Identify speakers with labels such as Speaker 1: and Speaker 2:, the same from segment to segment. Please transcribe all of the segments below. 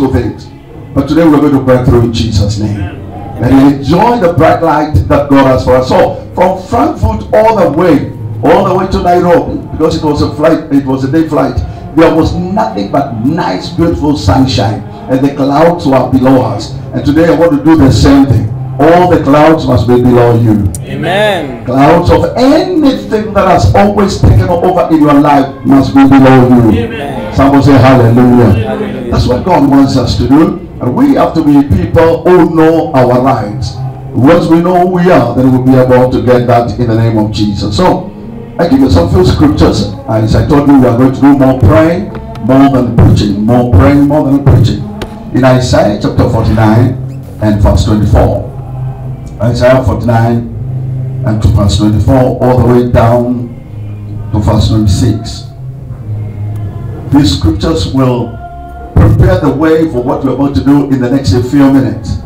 Speaker 1: two things. But today we're going to break through in Jesus' name. And enjoy the bright light that God has for us. So from Frankfurt all the way, all the way to Nairobi, because it was a flight, it was a day flight, there was nothing but nice, beautiful sunshine, and the clouds were below us. And today I want to do the same thing. All the clouds must be below you.
Speaker 2: Amen.
Speaker 1: Clouds of anything that has always taken over in your life must be below you.
Speaker 2: Amen.
Speaker 1: Someone say hallelujah.
Speaker 2: Hallelujah.
Speaker 1: That's what God wants us to do. And we have to be people who know our rights. Once we know who we are, then we'll be able to get that in the name of Jesus. So, I give you some few scriptures. As I told you, we are going to do more praying, more than preaching. More praying, more than preaching. In Isaiah chapter 49 and verse 24. Isaiah 49 and to verse 24, all the way down to verse 26. These scriptures will prepare the way for what we're about to do in the next few minutes.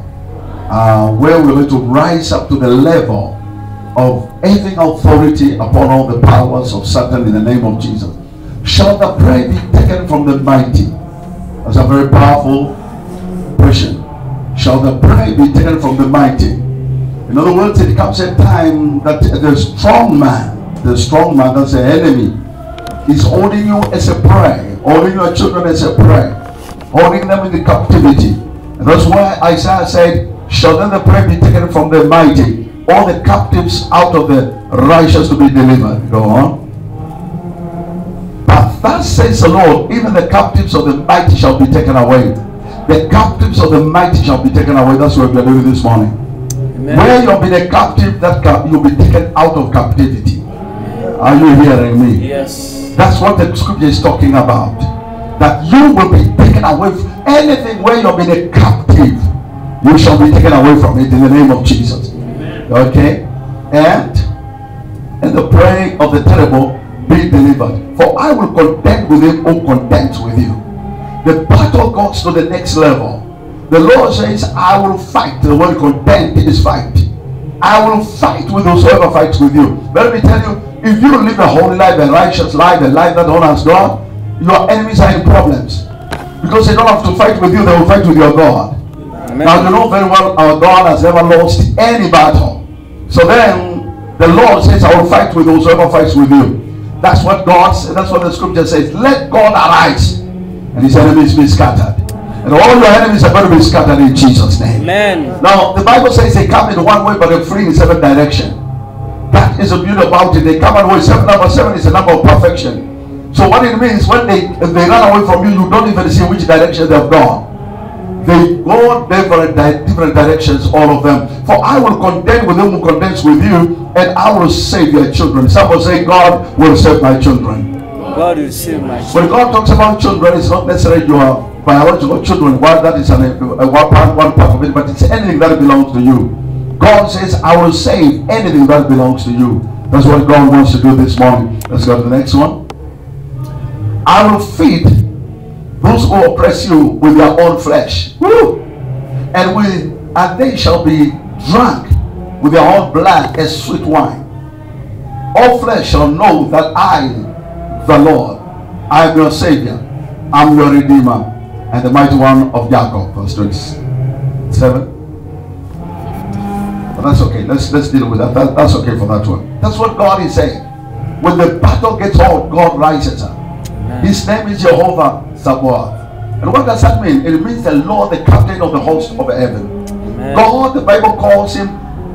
Speaker 1: Uh, where we're going to rise up to the level of having authority upon all the powers of Satan in the name of Jesus. Shall the prey be taken from the mighty? That's a very powerful question. Shall the prey be taken from the mighty? In other words, it comes a time that the strong man, the strong man, that's the enemy, is holding you as a prey, holding your children as a prey, holding them in the captivity. And that's why Isaiah said, Shall then the prey be taken from the mighty, all the captives out of the righteous to be delivered? Go on. But thus says the Lord, even the captives of the mighty shall be taken away. The captives of the mighty shall be taken away. That's what we are doing this morning.
Speaker 2: Amen.
Speaker 1: Where you'll be the captive, that cap- you'll be taken out of captivity. Are you hearing me?
Speaker 2: Yes.
Speaker 1: That's what the scripture is talking about. That you will be taken away from anything where you've been a captive. You shall be taken away from it in the name of Jesus. Okay? And and the praying of the terrible be delivered. For I will contend with him who contends with you. The battle goes to the next level. The Lord says, I will fight. The word contend is fight. I will fight with whosoever fights with you. But let me tell you, if you live a holy life, a righteous life, a life that honors God, your enemies are in problems. Because they don't have to fight with you, they will fight with your God. Now you know very well our God has never lost any battle. So then the Lord says, I will fight with whosoever fights with you. That's what God says, that's what the scripture says. Let God arise and his enemies be scattered. And all your enemies are going to be scattered in Jesus' name.
Speaker 2: Amen.
Speaker 1: Now the Bible says they come in one way but they flee in seven direction. That is the beauty about it. They come in way. Seven number seven is a number of perfection. So what it means when they if they run away from you, you don't even see which direction they've gone. They go different, di- different directions, all of them. For I will contend with them who contends with you, and I will save your children. Some will say, God will save my children.
Speaker 2: God will save my
Speaker 1: When. God talks about children, it's not necessarily your biological children. One that is an, a, one, part, one part of it, but it's anything that belongs to you. God says, I will save anything that belongs to you. That's what God wants to do this morning. Let's go to the next one. I will feed those who oppress you with their own flesh. Woo! And with and they shall be drunk with their own blood as sweet wine. All flesh shall know that I, the Lord, I am your Savior, I'm your Redeemer, and the mighty one of Jacob. Verse 27. But that's okay. Let's let's deal with that. that. That's okay for that one. That's what God is saying. When the battle gets hot, God rises up. His name is Jehovah Sabaoth. And what does that mean? It means the Lord, the captain of the host of heaven.
Speaker 2: Amen.
Speaker 1: God, the Bible calls him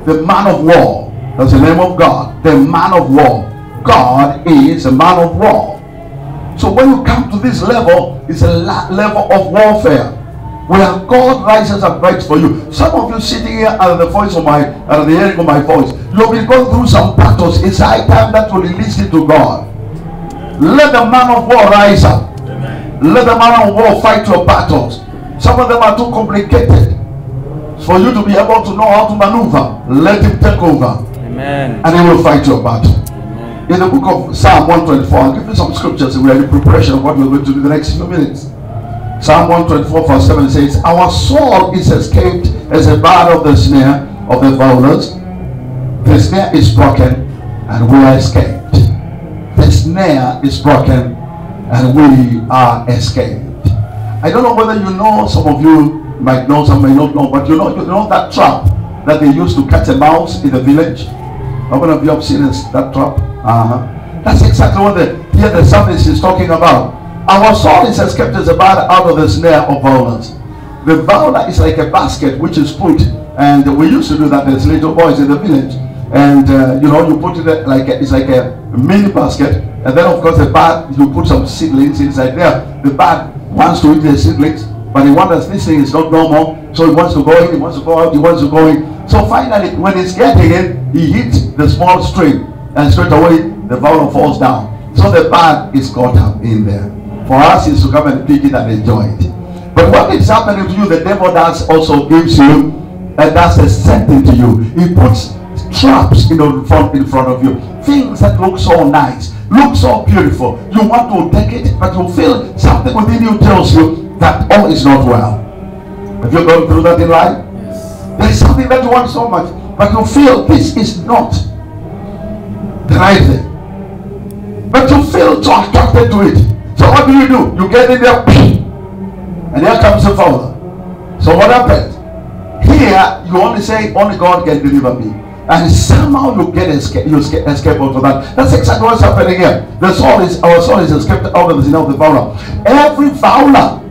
Speaker 1: the man of war. That's the name of God, the man of war. God is a man of war. So when you come to this level, it's a la- level of warfare. Where God rises and fights for you. Some of you sitting here are the voice of my are the hearing of my voice, you've been going through some battles. It's high time that you release it to God. Let the man of war rise up. Let the man of war fight your battles. Some of them are too complicated for you to be able to know how to maneuver. Let him take over
Speaker 2: Amen.
Speaker 1: and he will fight your battle. In the book of Psalm 124, I'll give you some scriptures. We are in preparation of what we're going to do in the next few minutes. Psalm 124, verse 7 says, Our soul is escaped as a bird of the snare of the fowlers. The snare is broken and we are escaped. The snare is broken and we are escaped. I don't know whether you know, some of you might know, some may not know, but you know, you know that trap that they used to catch a mouse in the village? How many of you have seen that trap? Uh-huh. That's exactly what the, here the psalmist is talking about. Our soul is escaped as a bird out of the snare of violence. The violence is like a basket which is put, and we used to do that as little boys in the village. And uh, you know, you put it like a, it's like a mini basket, and then of course the bird you put some seedlings inside there. The bird wants to eat the seedlings, but he wonders this thing is not normal, so he wants to go in, he wants to go out, he wants to go in. So finally, when he's getting in, he hits the small string, and straight away the vowel falls down. So the bag is caught up in there. For us, is to come and pick it and enjoy it. But what is happening to you, the devil does also gives you, and that's a setting to you. He puts traps in front in front of you, things that look so nice, look so beautiful. You want to take it, but you feel something within you tells you that oh, all is not well. Have you gone through that in life? There is something that you want so much, but you feel this is not But you feel so attracted to it. So what do you do? You get in there, and here comes the father. So what happens? Here you only say, only God can deliver me. And somehow you get escape, you escape, escape out of that. That's exactly what's happening here. The soul is our soul is escaped out of the sin of the fowler. Every fowler,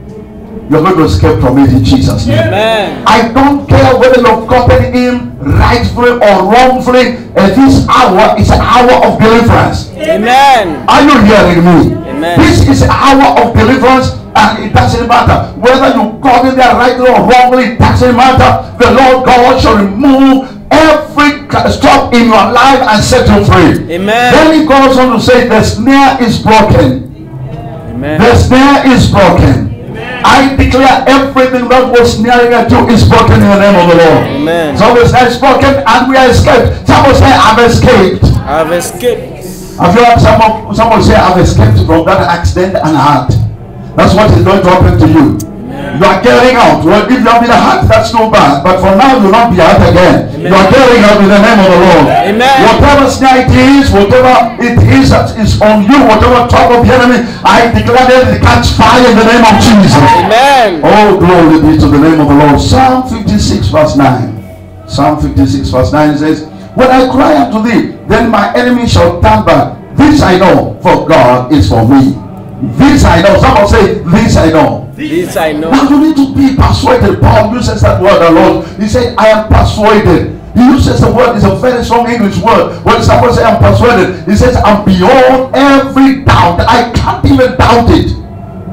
Speaker 1: you're going to escape from it in Jesus' name.
Speaker 2: Amen.
Speaker 1: I don't care whether you're gotten in rightfully or wrongfully. At this hour is an hour of deliverance.
Speaker 2: Amen.
Speaker 1: Are you hearing me?
Speaker 2: Amen.
Speaker 1: This is an hour of deliverance, and it doesn't matter whether you got in there rightly or wrongly. It doesn't matter. The Lord God shall remove every stop in your life and set you free.
Speaker 2: Amen.
Speaker 1: Then he goes on to say, "The snare is broken.
Speaker 2: Amen.
Speaker 1: The snare is broken." I declare everything that was snaring at you is broken in the name of the Lord.
Speaker 2: Amen.
Speaker 1: So the snare is broken and we are escaped. Someone say, "I've escaped."
Speaker 2: I've escaped.
Speaker 1: Have you heard someone, someone say, I've escaped from that accident and hurt? That's what is going to happen to you. You are carrying out. Well, if you have been hurt, that's no bad. But for now, you'll not be hurt again. You are carrying out in the name of the Lord.
Speaker 2: Amen.
Speaker 1: Whatever snare it is, whatever it is that is on you, whatever trap of the enemy, I declare that it catch fire in the name of Jesus.
Speaker 2: Amen.
Speaker 1: Oh, glory be to the name of the Lord. Psalm 56, verse 9. Psalm 56, verse 9 says, When I cry unto thee, then my enemy shall turn back. This I know, for God is for me. This I know. Someone say, This I know.
Speaker 2: This I know.
Speaker 1: Now you need to be persuaded. Paul uses that word a lot. He said, I am persuaded. He uses the word, it's a very strong English word. When someone says I'm persuaded, he says, I'm beyond every doubt. I can't even doubt it.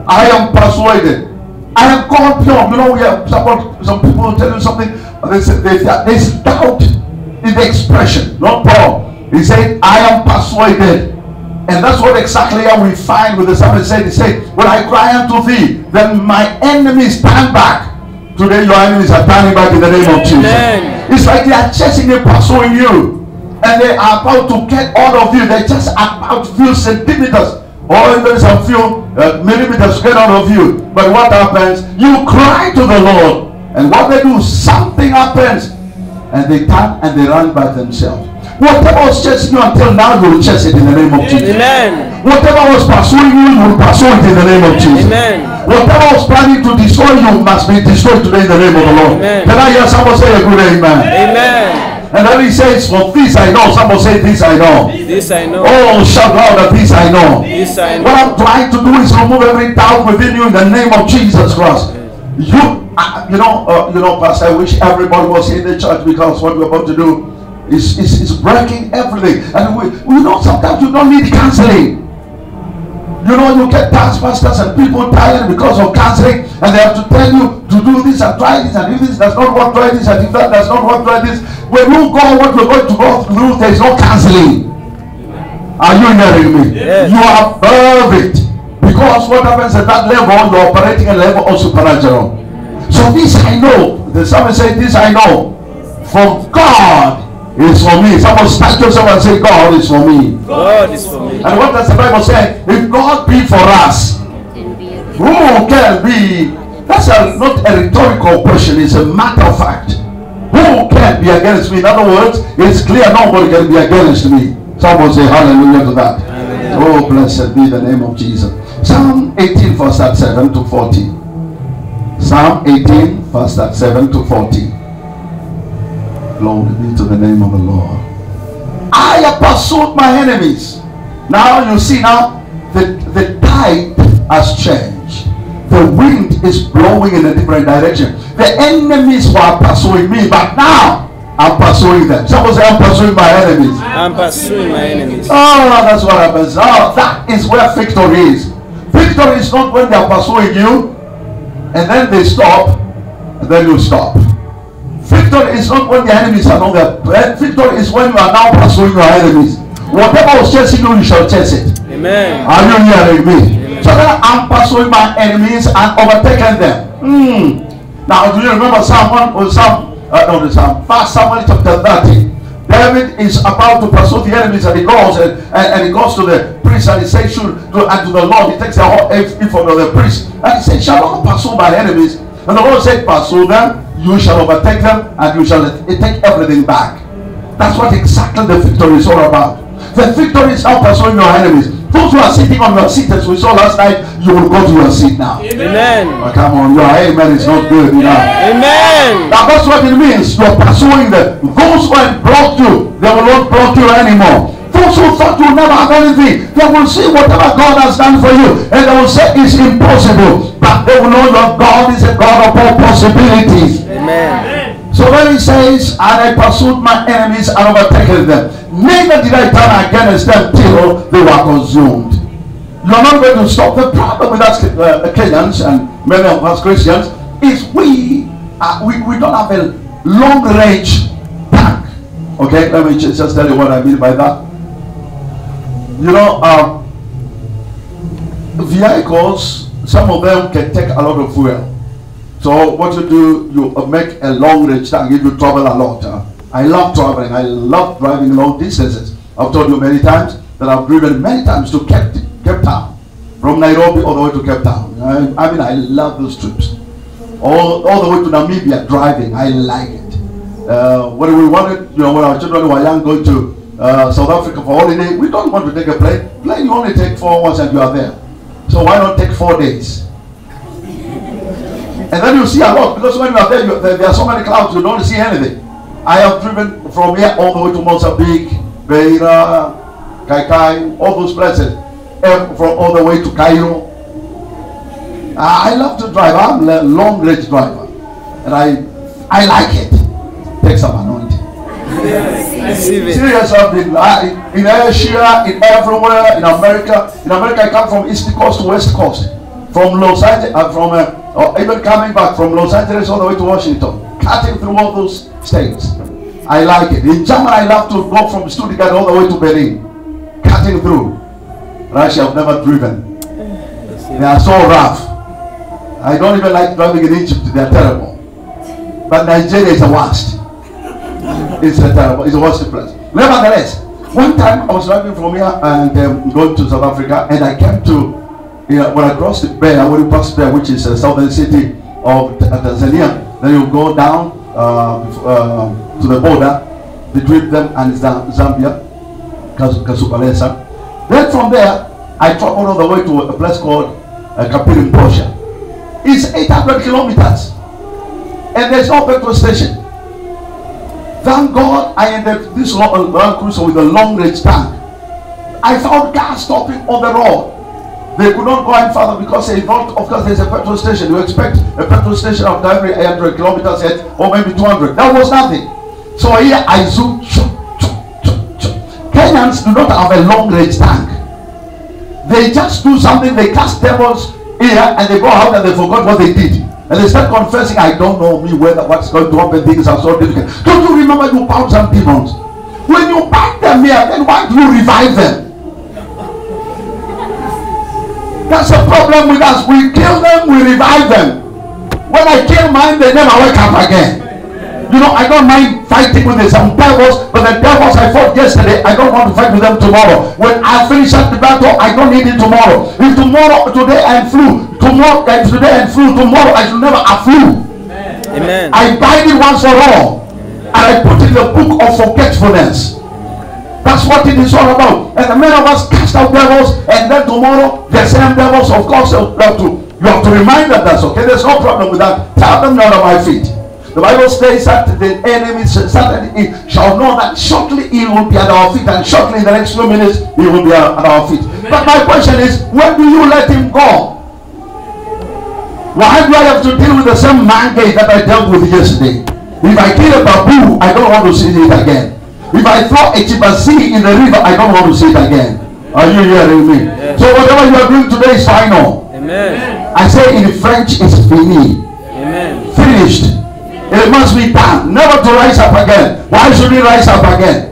Speaker 1: I am persuaded. I am gone beyond. You know, we have some people tell you something. and They say they, there's doubt in the expression, not Paul. He said, I am persuaded. And that's what exactly how we find with the psalmist said, he said, When I cry unto thee, then my enemies stand back. Today your enemies are turning back in the name of Jesus.
Speaker 2: Amen.
Speaker 1: It's like they are chasing and pursuing you. And they are about to get all of you. They're just about few centimeters or even some few uh, millimeters get out of you. But what happens? You cry to the Lord. And what they do, something happens. And they turn and they run by themselves. Whatever was chasing you until now, you will chase it in the name of Jesus.
Speaker 2: Amen.
Speaker 1: Whatever was pursuing you, you will pursue it in the name of Jesus.
Speaker 2: Amen.
Speaker 1: Whatever was planning to destroy you must be destroyed today in the name of the Lord.
Speaker 2: Amen.
Speaker 1: Can I hear someone say a good amen?
Speaker 2: Amen.
Speaker 1: And then he says, For this I know. Someone say, This I know.
Speaker 2: This I know.
Speaker 1: Oh, shout louder, this I know.
Speaker 2: This I know. What.
Speaker 1: I'm trying to do is remove every doubt within you in the name of Jesus Christ. You, uh, you know, uh, you know, Pastor. I wish everybody was in the church because what we're about to do is is, is breaking everything. And we, we know sometimes you don't need counseling. You know, you get pastors and people tired because of counseling, and they have to tell you to do this and try this, and if this does not work, try this, and if that does not work, try this. When you go what you're going to go through, there is no counseling. Are you hearing me?
Speaker 2: Yes.
Speaker 1: You are it. Because what happens at that level, you're operating a level of supernatural. So this I know. The psalmist said, This I know. From God is for me. Someone stand to someone and say, God is for me.
Speaker 2: God is for me.
Speaker 1: And what does the Bible say? If God be for us, who can be? That's a, not a rhetorical question, it's a matter of fact. Who can be against me? In other words, it's clear nobody can be against me. Someone say hallelujah to that. Oh, blessed be the name of Jesus. Psalm 18, verse 7 to 14. Psalm 18, verse 7 to 14. Glory be to the name of the Lord. I have pursued my enemies. Now you see now the, the tide has changed. The wind is blowing in a different direction. The enemies were pursuing me, but now I'm pursuing them. Someone say I'm pursuing my enemies.
Speaker 2: I'm pursuing my enemies.
Speaker 1: Oh, that's what happens. Oh, that is where victory is. Victory is not when they are pursuing you and then they stop and then you stop. Victory is not when the enemies are not there. Victory is when you are now pursuing your enemies. Whatever was chasing you, you shall chase it.
Speaker 2: Amen.
Speaker 1: Are you hearing me? So then I'm pursuing my enemies and overtaking them. Hmm. Now, do you remember someone or some? uh, no, the Psalm, First Samuel chapter 30? David is about to pursue the enemies and he goes and, and, and he goes to the priest and he says, should, to, and to the Lord, he takes the whole ephod of the priest and he says, shall I pursue my enemies. And the Lord said, pursue them, you shall overtake them, and you shall take everything back. That's what exactly the victory is all about. The victory is not pursuing your enemies. Those who are sitting on your seat, as we saw last night, you will go to your seat now.
Speaker 2: Amen.
Speaker 1: Oh, come on, your amen is not good enough.
Speaker 2: Amen.
Speaker 1: Now that's what it means. You're pursuing them. Those who have blocked you, they will not block you anymore. Those who thought you never have anything, they will see whatever God has done for you, and they will say it's impossible. They will know your God is a God of all possibilities.
Speaker 2: Amen.
Speaker 1: So when he says, and I pursued my enemies and overtaken them, neither did I turn against them till they were consumed. You're not going to stop. The problem with us uh, Kenyans and many of us Christians is we, uh, we we don't have a long range tank. Okay, let me just, just tell you what I mean by that. You know, um, vehicles, some of them can take a lot of fuel. So what you do, you uh, make a long range tank if you travel a lot. I love traveling. I love driving long distances. I've told you many times that I've driven many times to Cape, Cape Town, from Nairobi all the way to Cape Town. I, I mean, I love those trips. All, all the way to Namibia driving. I like it. Uh, when we wanted, you know, when our children were young, going to uh, South Africa for holiday, we don't want to take a plane. Plane you only take four hours and you are there. So why not take four days? And then you see a lot because when you are there, you, there, there are so many clouds you don't see anything. I have driven from here all the way to Mozambique, Beira, Kaikai, all those places, and from all the way to Cairo. I I love to drive. I'm a long range driver, and I I like it. Take some.
Speaker 2: Receive it.
Speaker 1: Serious, uh, in Asia, in everywhere, in America. In America, I come from East Coast to West Coast, from Los Angeles, uh, from uh, or even coming back from Los Angeles all the way to Washington, cutting through all those states. I like it. In Germany, I love to go from Stuttgart all the way to Berlin, cutting through. Russia, I've never driven. They are so rough. I don't even like driving in Egypt. They are terrible. But Nigeria is the worst. It's a terrible. It's worst place. Nevertheless, one time I was driving from here and um, going to South Africa, and I came to, you know, when I crossed the Mbeya, when you pass Mbeya, which is a southern city of uh, Tanzania, then you go down uh, uh, to the border between them and Zambia, Kas- Kasupalesa. Then from there, I traveled all the way to a place called uh, Kapiri Mposhi. It's 800 kilometers, and there's no petrol station. Thank God I ended this long, Land Cruiser with a long range tank. I found cars stopping on the road. They could not go any further because they thought, of course, there's a petrol station. You expect a petrol station after every 800 kilometers yet, or maybe 200. That was nothing. So here I zoom. choo, choo, choo, choo. Kenyans do not have a long range tank. They just do something, they cast devils here and they go out and they forgot what they did. And they start confessing, I don't know me whether what's going to happen, things are so difficult. Don't you remember you bound some demons? When you bind them here, then why do you revive them? That's the problem with us. We kill them, we revive them. When I kill mine, they never wake up again. You know, I don't mind fighting with some devils, but the devils I fought yesterday, I don't want to fight with them tomorrow. When I finish up the battle, I don't need it tomorrow. If tomorrow, today I'm flu, tomorrow, and today I'm flu, tomorrow I should never have flu.
Speaker 2: Amen.
Speaker 1: I bind it once for all, and I put it in the book of forgetfulness. That's what it is all about. And the many of us cast out devils, and then tomorrow the same devils, of course, have to. You have to remind them that's okay. There's no problem with that. Tell them you're under my feet. The Bible says that the enemy he shall know that shortly he will be at our feet, and shortly in the next few minutes he will be at our feet. But my question is, when do you let him go? Why do I have to deal with the same mangrove that I dealt with yesterday? If I kill a babu, I don't want to see it again. If I throw a chimpanzee in the river, I don't want to see it again. Are you hearing me?
Speaker 2: Yes.
Speaker 1: So whatever you are doing today is final.
Speaker 2: Amen.
Speaker 1: I say in French, it's fini.
Speaker 2: Amen.
Speaker 1: Finished. It must be done. Never to rise up again. Why should we rise up again?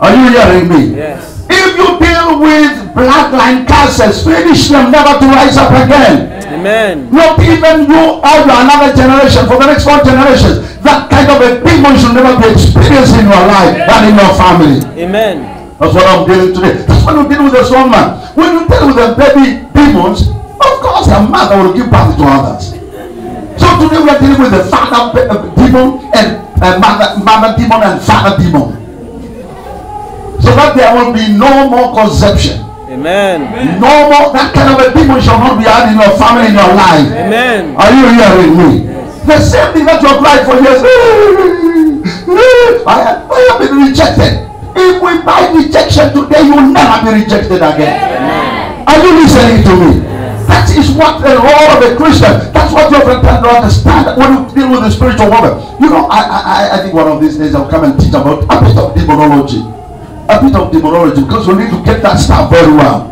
Speaker 1: Are you hearing me?
Speaker 2: Yes.
Speaker 1: If you deal with bloodline curses, finish them never to rise up again.
Speaker 2: Amen.
Speaker 1: Not even you or your another generation for the next four generations. That kind of a demon should never be experienced in your life and in your family.
Speaker 2: Amen.
Speaker 1: That's what I'm dealing today. That's when you deal with a strong man. When you deal with the baby demons, of course a mother will give birth to others. So today we are dealing with the father demon and uh, mother, mother demon and father demon. So that there will be no more conception.
Speaker 2: Amen.
Speaker 1: No more that kind of a demon shall not be had in your family, in your life.
Speaker 2: Amen.
Speaker 1: Are you hearing me? The same thing that you have cried for years. I, have- I have been rejected. If we buy rejection today, you will never be rejected again. Are you listening to me? That is what the role of a Christian. That's what you have to understand when you deal with the spiritual world. You know, I, I, I- think one of these days I'll come and teach about a bit of demonology. A bit of demonology because we need to get that stuff very well.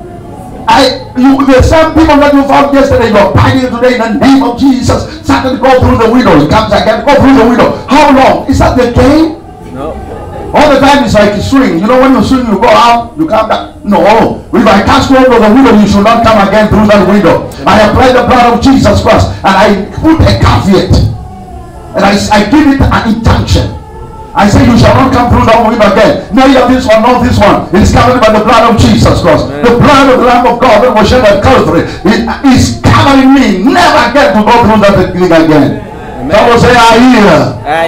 Speaker 1: I you the same people that you found yesterday, you're binding today in the name of Jesus. Satan go through the window, he comes again, go through the window. How long? Is that the game?
Speaker 2: No.
Speaker 1: All the time it's like a swing. You know when you swing, you go out, you come back. No. If I cast you over the window, you should not come again through that window. I apply the blood of Jesus Christ and I put a caveat. And I, I give it an injunction. I say you shall not come through that window again. Neither this one nor this one. It is covered by the blood of Jesus Christ.
Speaker 2: Amen.
Speaker 1: The blood of the Lamb of God that was shed at Calvary it is covering me. Never again to go through that thing again. That was say I hear.
Speaker 2: I.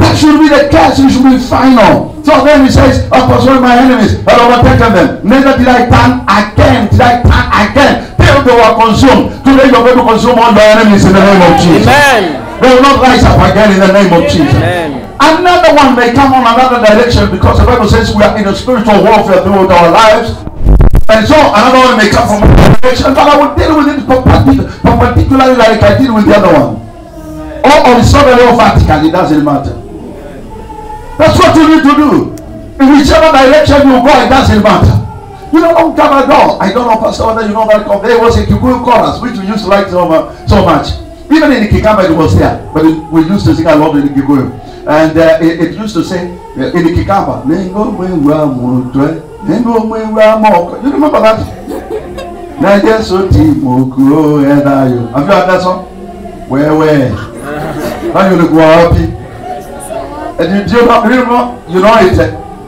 Speaker 1: That should be the case. It should be final. So then he says, I persuade my enemies and overtaken them. Neither did I turn again. Did I turn again? Till they were consumed. Today you're going to consume all your enemies in the name of Jesus.
Speaker 2: Amen.
Speaker 1: They will not rise up again in the name of Jesus.
Speaker 2: Amen.
Speaker 1: Another one may come on another direction because the Bible says we are in a spiritual warfare throughout our lives. And so another one may come from another direction, but I will deal with it perpendicularly like I did with the other one. Or or vertically, doesn't matter. That's what you need to do. In whichever direction you go, it doesn't matter. You know, long time ago, I don't know, Pastor, whether you know that. There was a Kikuyu chorus which we used to like so, mu- so much. Even in the Kikamba, it was there, but it, we used to sing a lot in the Kikuyu. And uh, it, it used to say uh, in Kikamba. You remember that? Have you heard that song? Where, where? How you look happy? And you, do you know, you know, you know it.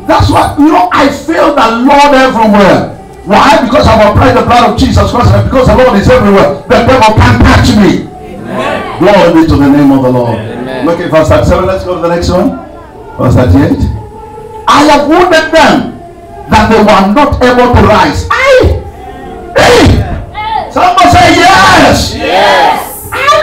Speaker 1: That's why, you know, I feel the Lord everywhere. Why? Because I've applied the blood of Jesus Christ and because the Lord is everywhere. The devil can't touch me. Glory be to the name of the Lord.
Speaker 2: Amen.
Speaker 1: Look at verse 37. Let's go to the next one. Verse 38. I have wounded them that they were not able to rise. Aye. Hey. Someone say yes.
Speaker 3: Yes.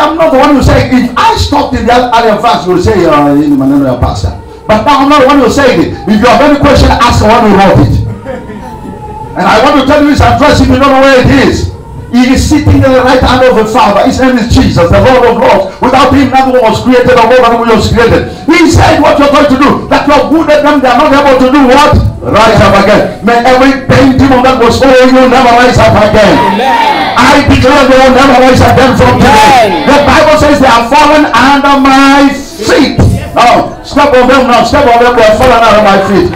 Speaker 1: Am not the one who say if I stopped in the earlier verse, you will say uh, in my name, pastor. But now I'm not the one who saying it. If you have any question, ask the one who wrote it. And I want to tell you this address if you don't know where it is. He is sitting at the right hand of the Father. His name is Jesus, the Lord of Lords. Without him, nothing was created or nothing was created. He said what you're going to do. That you have wounded them, they are not able to do what? Rise up again. May every pain demon that was following you never rise up again. I declare they will never rise again from today. The Bible says they are fallen under my feet. Now, step on them now. Step on them. They are fallen under my feet.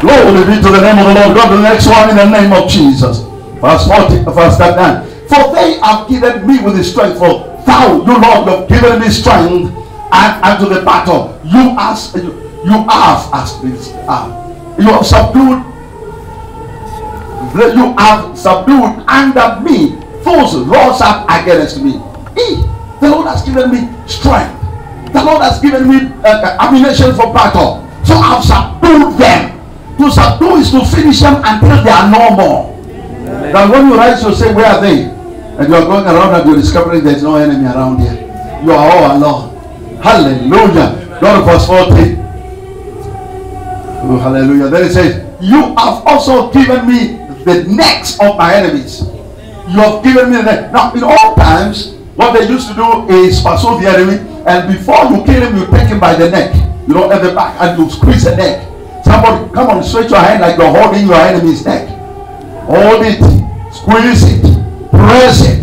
Speaker 1: Glory be to the name of the Lord. Go to the next one in the name of Jesus. Verse 40, verse 39. For they have given me with the strength. For thou, you Lord, have given me strength and unto the battle. You ask, you, you have asked this. Uh, you have subdued you have subdued under me those rose up against me. He, the Lord has given me strength. The Lord has given me uh, uh, ammunition for battle. So I've subdued them. To subdue is to finish them until they are no more. Then when you rise, you say, Where are they? And you are going around and you're discovering there's no enemy around here. You are all alone. Hallelujah. Lord, verse 40. Oh, hallelujah. Then it says, You have also given me the necks of my enemies. You have given me the neck. Now, in all times, what they used to do is pursue the enemy, and before you kill him, you take him by the neck, you know, at the back, and you squeeze the neck. Somebody come on, stretch your hand like you're holding your enemy's neck. Hold it, squeeze it, press it.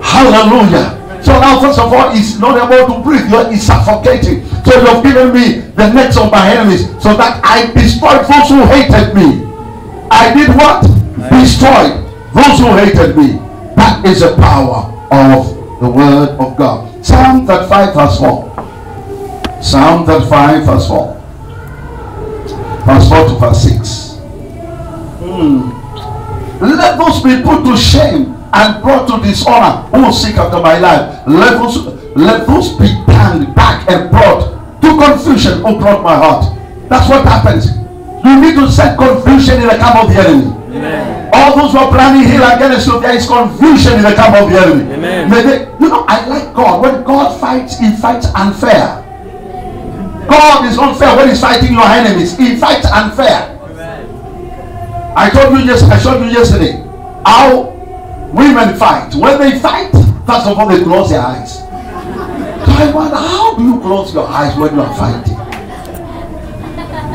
Speaker 1: Hallelujah. So now, first of all, he's not able to breathe. You're, he's suffocating. So you have given me the necks of my enemies so that I destroyed those who hated me. I did what? Destroyed those who hated me. That is the power of the word of God. Psalm 35 verse 4. Psalm 35 verse 4. Verse 4 to verse 6. Hmm. Let those be put to shame and brought to dishonor who seek after my life. Let those, let those be turned back and brought to confusion who brought my heart. That's what happens. You need to set confusion in the camp of the enemy.
Speaker 2: Amen.
Speaker 1: All those who are planning here against you, there is confusion in the camp of the enemy.
Speaker 2: Amen.
Speaker 1: They, you know, I like God. When God fights, He fights unfair. God is unfair when He's fighting your enemies. He fights unfair. I told you yes, I showed you yesterday how women fight. When they fight, first of all, they close their eyes. So I wonder, how do you close your eyes when you are fighting?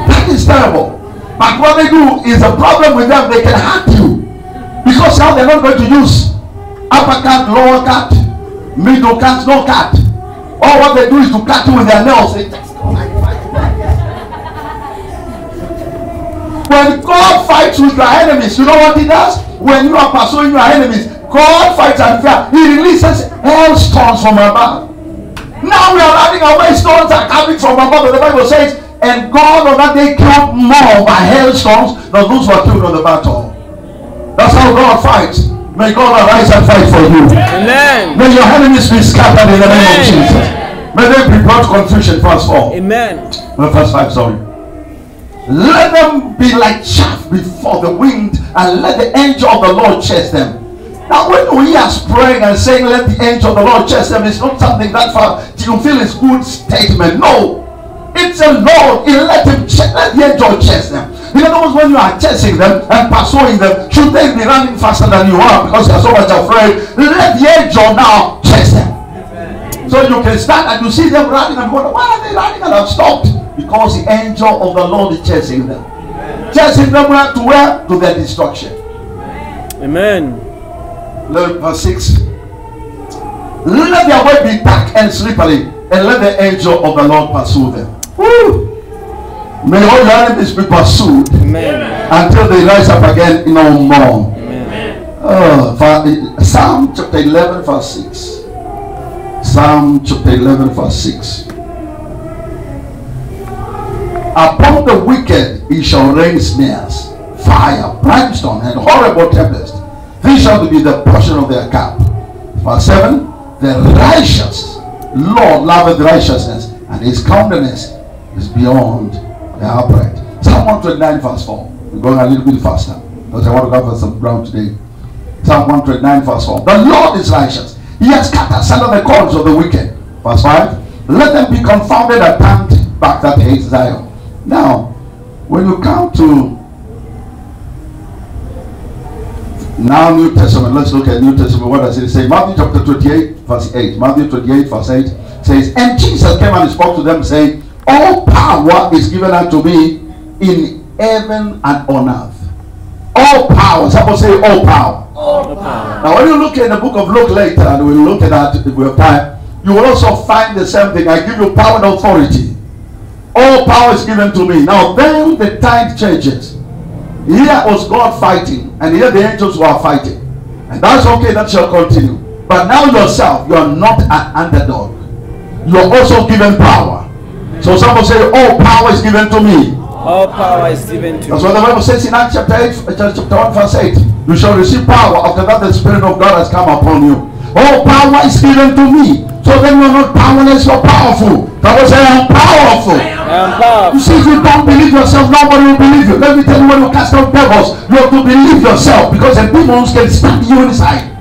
Speaker 1: That is terrible. But what they do is a problem with them, they can hurt you. Because now they're not going to use upper cut, lower cut, middle cut, no cut. All what they do is to cut you with their nails. When God fights with your enemies, you know what he does? When you are pursuing your enemies, God fights unfair. He releases hailstones from above. Now we are running away, stones are coming from above. The Bible says, and God on that day killed more by hailstones than those who are killed on the battle. That's how God fights. May God arise and fight for you.
Speaker 2: Amen.
Speaker 1: May your enemies be scattered in the name of Jesus. May they be brought to confusion. Verse 4.
Speaker 2: Amen.
Speaker 1: No, verse 5, sorry. Let them be like chaff before the wind, and let the angel of the Lord chase them. Now, when we hear us praying and saying, Let the angel of the Lord chase them, it's not something that far you feel is good statement. No, it's a Lord. He let him ch- let the angel chase them. In other words, when you are chasing them and pursuing them, should they be running faster than you are because you are so much afraid? Let the angel now chase them. So you can stand and you see them running and wonder, why are they running and have stopped? Because the angel of the Lord is chasing them. Chasing them where to where? To their destruction.
Speaker 2: Amen.
Speaker 1: Look, verse 6. Let their way be dark and slippery, and let the angel of the Lord pursue them. Woo! May all your enemies be pursued
Speaker 2: Amen.
Speaker 1: until they rise up again no more.
Speaker 2: Amen.
Speaker 1: Oh, eh, Psalm chapter 11, verse 6. Psalm chapter 11, verse 6. Upon the wicked he shall rain snares, fire, brimstone, and horrible tempest. These shall be the portion of their cup. Verse 7. The righteous Lord loveth righteousness, and his countenance is beyond the upright. Psalm 129, verse 4. We're going a little bit faster because I want to cover some ground today. Psalm 129, verse 4. The Lord is righteous. He has cut asunder the cords of the wicked. Verse 5. Let them be confounded and turned back that hate Zion. Now, when you come to now New Testament, let's look at New Testament. What does it say? Matthew chapter 28, verse 8. Matthew 28, verse 8 says, And Jesus came and spoke to them, saying, All power is given unto me in heaven and on earth. All power. Somebody say all power.
Speaker 2: All power.
Speaker 1: Now, when you look in the book of Luke later, and we'll look at that if we have time, you will also find the same thing. I give you power and authority. All power is given to me. Now, then the tide changes. Here was God fighting, and here the angels were fighting. And that's okay, that shall continue. But now yourself, you are not an underdog. You are also given power. So someone say, All power is given to me.
Speaker 2: All power is given to
Speaker 1: That's
Speaker 2: me.
Speaker 1: what the Bible says in Acts chapter 8, uh, chapter 1, verse 8. You shall receive power after that the Spirit of God has come upon you. All power is given to me. So then you're not powerless, you're powerful. That was say, I'm powerful.
Speaker 2: I am
Speaker 1: You see, if you don't believe yourself, nobody will believe you. Let me tell you when you cast out devils, you have to believe yourself because the demons can stab you inside.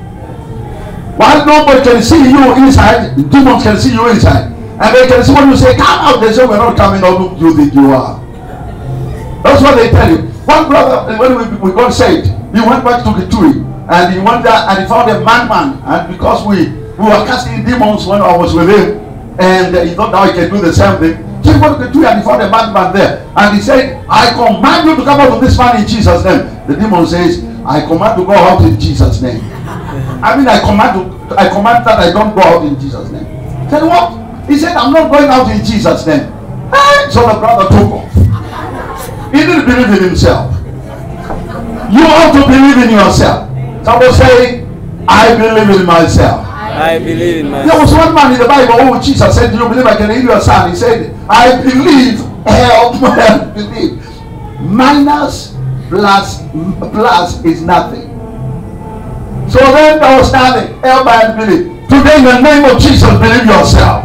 Speaker 1: While nobody can see you inside, the demons can see you inside. And they see when you say, come out, they say, we're not coming out you think you are. That's what they tell you. One brother, when we, we got saved, he went back to Kitui and he went there and he found a madman. And because we, we were casting demons when I was with him, and uh, he thought now he can do the same thing. He went to Kitui and he found a madman there. And he said, I command you to come out of this man in Jesus' name. The demon says, I command to go out in Jesus' name. I mean, I command to, I command that I don't go out in Jesus' name. He said, what? He said, I'm not going out in Jesus' name. Hey, so the brother took off. He didn't believe in himself. You have to believe in yourself. Someone say, I believe in myself.
Speaker 2: I believe in myself.
Speaker 1: There was one man in the Bible who Jesus said, Do you believe I can heal your son? He said, I believe, help, help, believe. Minus plus plus is nothing. So then there was nothing. Help and believe. Today in the name of Jesus, believe yourself.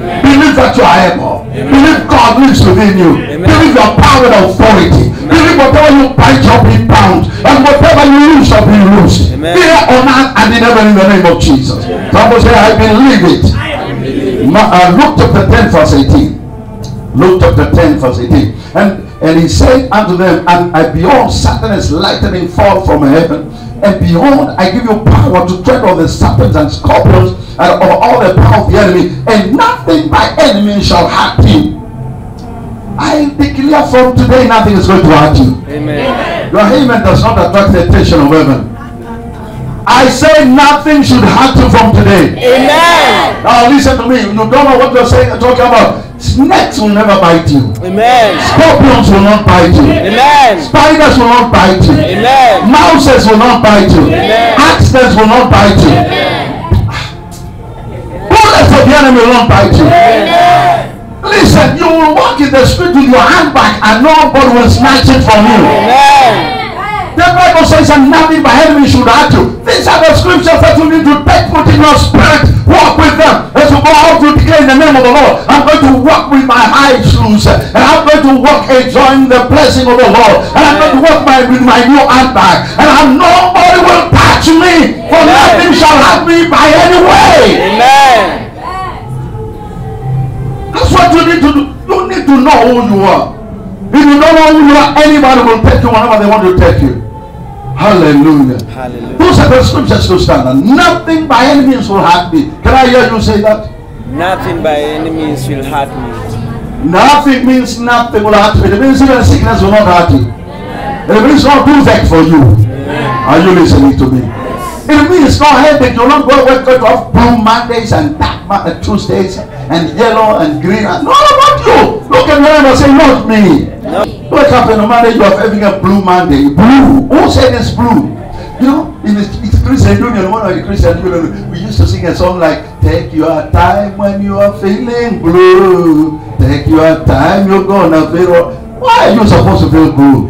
Speaker 1: Believe that you are able. Believe God lives within you.
Speaker 2: Amen.
Speaker 1: Believe your power and authority. Believe whatever you bind shall be bound. And whatever you lose shall be loosed.
Speaker 2: Amen.
Speaker 1: Here on earth and in heaven in the name of Jesus. Somebody say, I believe it. Ma- uh, Luke chapter 10 verse 18. Luke chapter 10 verse 18. And, and he said unto them, And I behold Satan is lightning fall from heaven. And behold, I give you power to tread on the serpents and scorpions and of all the power of the enemy, and nothing by enemy shall hurt you. I declare from today nothing is going to hurt you.
Speaker 2: Amen.
Speaker 1: Your amen does not attract the attention of heaven. I say nothing should hurt you from today.
Speaker 2: Amen.
Speaker 1: Now listen to me. You don't know what you're saying, talking about. Snakes will never bite you.
Speaker 2: Amen.
Speaker 1: Scorpions will not bite you.
Speaker 2: Amen.
Speaker 1: Spiders will not bite you.
Speaker 2: Amen.
Speaker 1: Mouses will not bite you.
Speaker 2: Amen.
Speaker 1: Accidents will not bite you. Bullets of the enemy will not bite you. Listen, you will walk in the street with your hand back and nobody will snatch it from you.
Speaker 2: Amen.
Speaker 1: The Bible says, and nothing by enemy should hurt you. These are the scriptures that you need to take put in your spirit. Walk with them. As you go out to declare in the name of the Lord, I'm going to walk with my eyes loose. And I'm going to walk enjoying the blessing of the Lord. And I'm going to walk my, with my new handbag. And I'm, nobody will touch me. For
Speaker 2: Amen.
Speaker 1: nothing shall hurt me by any way.
Speaker 2: Amen.
Speaker 1: That's what you need to do. You need to know who you are. If you don't know who you are, anybody will take you whenever they want to take you. Hallelujah.
Speaker 2: Hallelujah.
Speaker 1: Those are the scriptures to stand on. Nothing by any means will hurt me. Can I hear you say that?
Speaker 2: Nothing by any means will hurt me.
Speaker 1: Nothing means nothing will hurt me. It means even sickness will not hurt you. It means no defect for you. Are you listening to me? It means no headache. You're not going to to have blue Mondays and dark uh, Tuesdays and yellow and green. And, no, not you. Look at me and say, not me.
Speaker 2: No.
Speaker 1: Wake up in the Monday, you are having a blue Monday. Blue. Who said it's blue? You know, in the Christian Union, one of the Christian Union, we used to sing a song like, Take your time when you are feeling blue. Take your time, you're gonna feel. Why are you supposed to feel blue?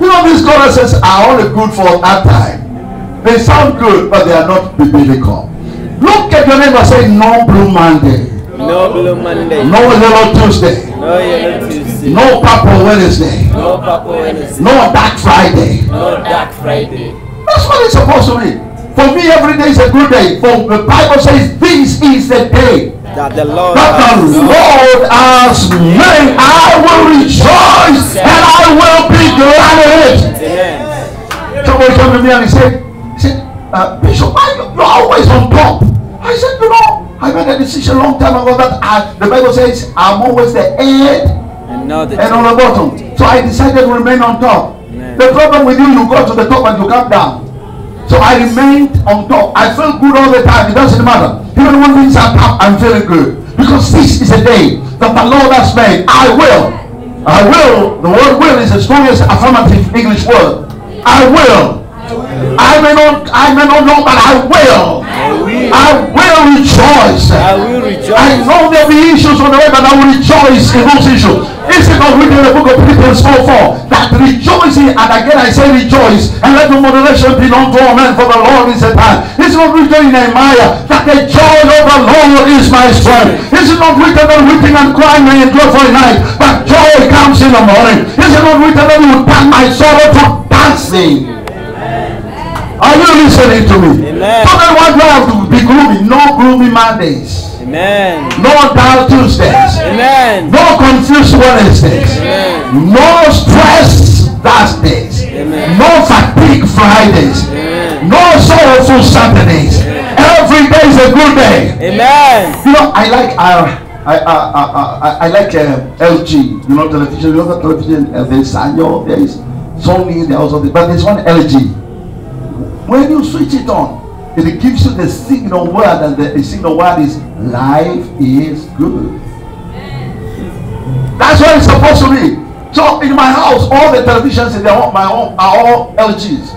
Speaker 1: You know, these choruses are only good for that time. They sound good, but they are not biblical. Look at your neighbor say, No blue Monday,
Speaker 2: No blue Monday.
Speaker 1: no yellow Tuesday,
Speaker 2: No yellow Tuesday.
Speaker 1: no purple Wednesday.
Speaker 2: No Papa Wednesday.
Speaker 1: No dark Friday.
Speaker 2: No Dark Friday.
Speaker 1: That's what it's supposed to be. For me, every day is a good day. For the Bible says, "This is the day
Speaker 2: That the Lord
Speaker 1: that the
Speaker 2: has
Speaker 1: Lord has made. I will rejoice and I will be glad in it." Somebody came to me and "He said, uh, Bishop, why you, you're always on top?" I said, "You know, I made a decision a long time ago that I, the Bible says I'm always the head
Speaker 2: And now the
Speaker 1: and on the bottom. So I decided to remain on top.
Speaker 2: Amen.
Speaker 1: The problem with you, you go to the top and you come down. So I remained on top. I feel good all the time. It doesn't matter. Even when things are tough, I'm feeling good. Because this is a day that the Lord has made. I will. I will. The word will is the strongest affirmative English word. I will. I may not I may not know, but I will. I will rejoice.
Speaker 2: I will rejoice.
Speaker 1: I know there will be issues on the way, but I will rejoice in those issues. Is it not written in the book of Philippians 4 4 that rejoicing, and again I say rejoice, and let the moderation be known to all men, for the Lord is at hand. Is it not written in Nehemiah that the joy of the Lord is my strength? Is it not written that weeping and crying may endure for a night, but joy comes in the morning? Is it not written that you would turn my sorrow to dancing? Listening to me?
Speaker 2: Amen.
Speaker 1: So why do I have to be gloomy? No gloomy Mondays.
Speaker 2: Amen.
Speaker 1: No dull Tuesdays.
Speaker 2: Amen.
Speaker 1: No confused Wednesdays.
Speaker 2: Amen.
Speaker 1: No stress Thursdays.
Speaker 2: Amen.
Speaker 1: No fatigue Fridays.
Speaker 2: Amen.
Speaker 1: No sorrowful Saturdays. Every day is a good day.
Speaker 2: Amen.
Speaker 1: You know, I like uh, I, uh, uh, uh, I like uh, LG. You know, television. You know the television. Uh, there's Sanyo. There is Sony. There also, but there's one LG. When you switch it on, it gives you the signal word, and the, the signal word is life is good. That's what it's supposed to be. So in my house, all the televisions in the, my home are all LGs.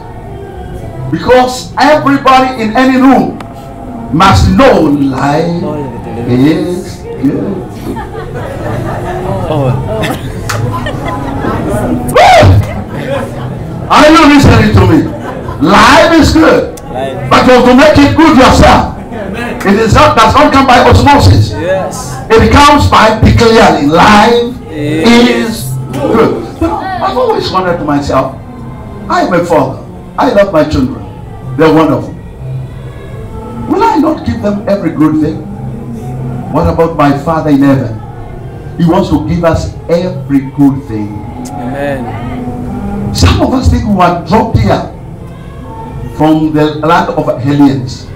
Speaker 1: Because everybody in any room must know life oh, is good. Are you listening to me? Life is good.
Speaker 2: Life.
Speaker 1: But you have to make it good yourself. It is not does not come by osmosis.
Speaker 2: Yes.
Speaker 1: It comes by clearly. Life
Speaker 2: Yes.
Speaker 1: is good. You know, I've always wondered to myself, I am a father. I love my children. They're wonderful. Will I not give them every good thing? What about my Father in heaven? He wants to give us every good thing.
Speaker 2: Amen.
Speaker 1: Some of us think we were dropped here from the land of aliens.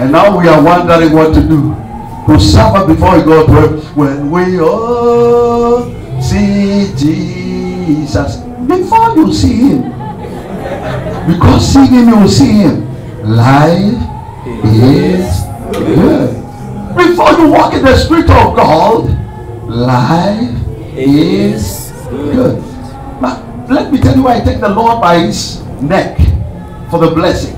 Speaker 1: And now we are wondering what to do. To suffer before God when we all see Jesus. Before you see him. Because seeing him, you will see him. Life is good. Before you walk in the Spirit of God, life is good. But let me tell you why I take the Lord by his neck for the blessing.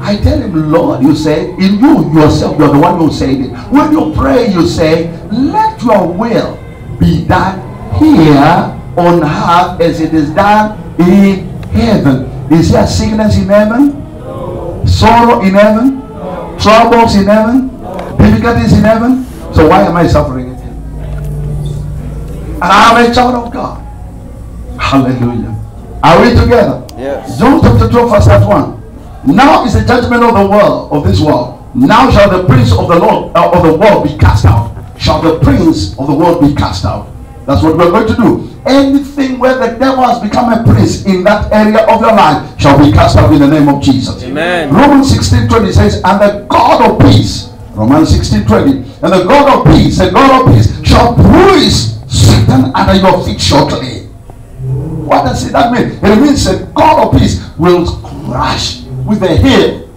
Speaker 1: I tell him, Lord, you say, in you yourself, you're the one who said it. When you pray, you say, let your will be done here on earth as it is done in heaven. Is there sickness in heaven? Sorrow in heaven? Troubles in heaven? Difficulties in heaven? So why am I suffering in heaven? And I'm a child of God. Hallelujah. Are we together?
Speaker 2: Yes.
Speaker 1: John chapter 12, verse 1. Now is the judgment of the world, of this world. Now shall the prince of the Lord uh, of the world be cast out. Shall the prince of the world be cast out. That's what we're going to do. Anything where the devil has become a prince in that area of your life shall be cast out in the name of Jesus.
Speaker 2: Amen.
Speaker 1: Romans 16 20 says, And the God of peace, Romans 16 20, and the God of peace, the God of peace, shall bruise Satan under your feet shortly. What does it that mean? It means that God of peace will crush with the head,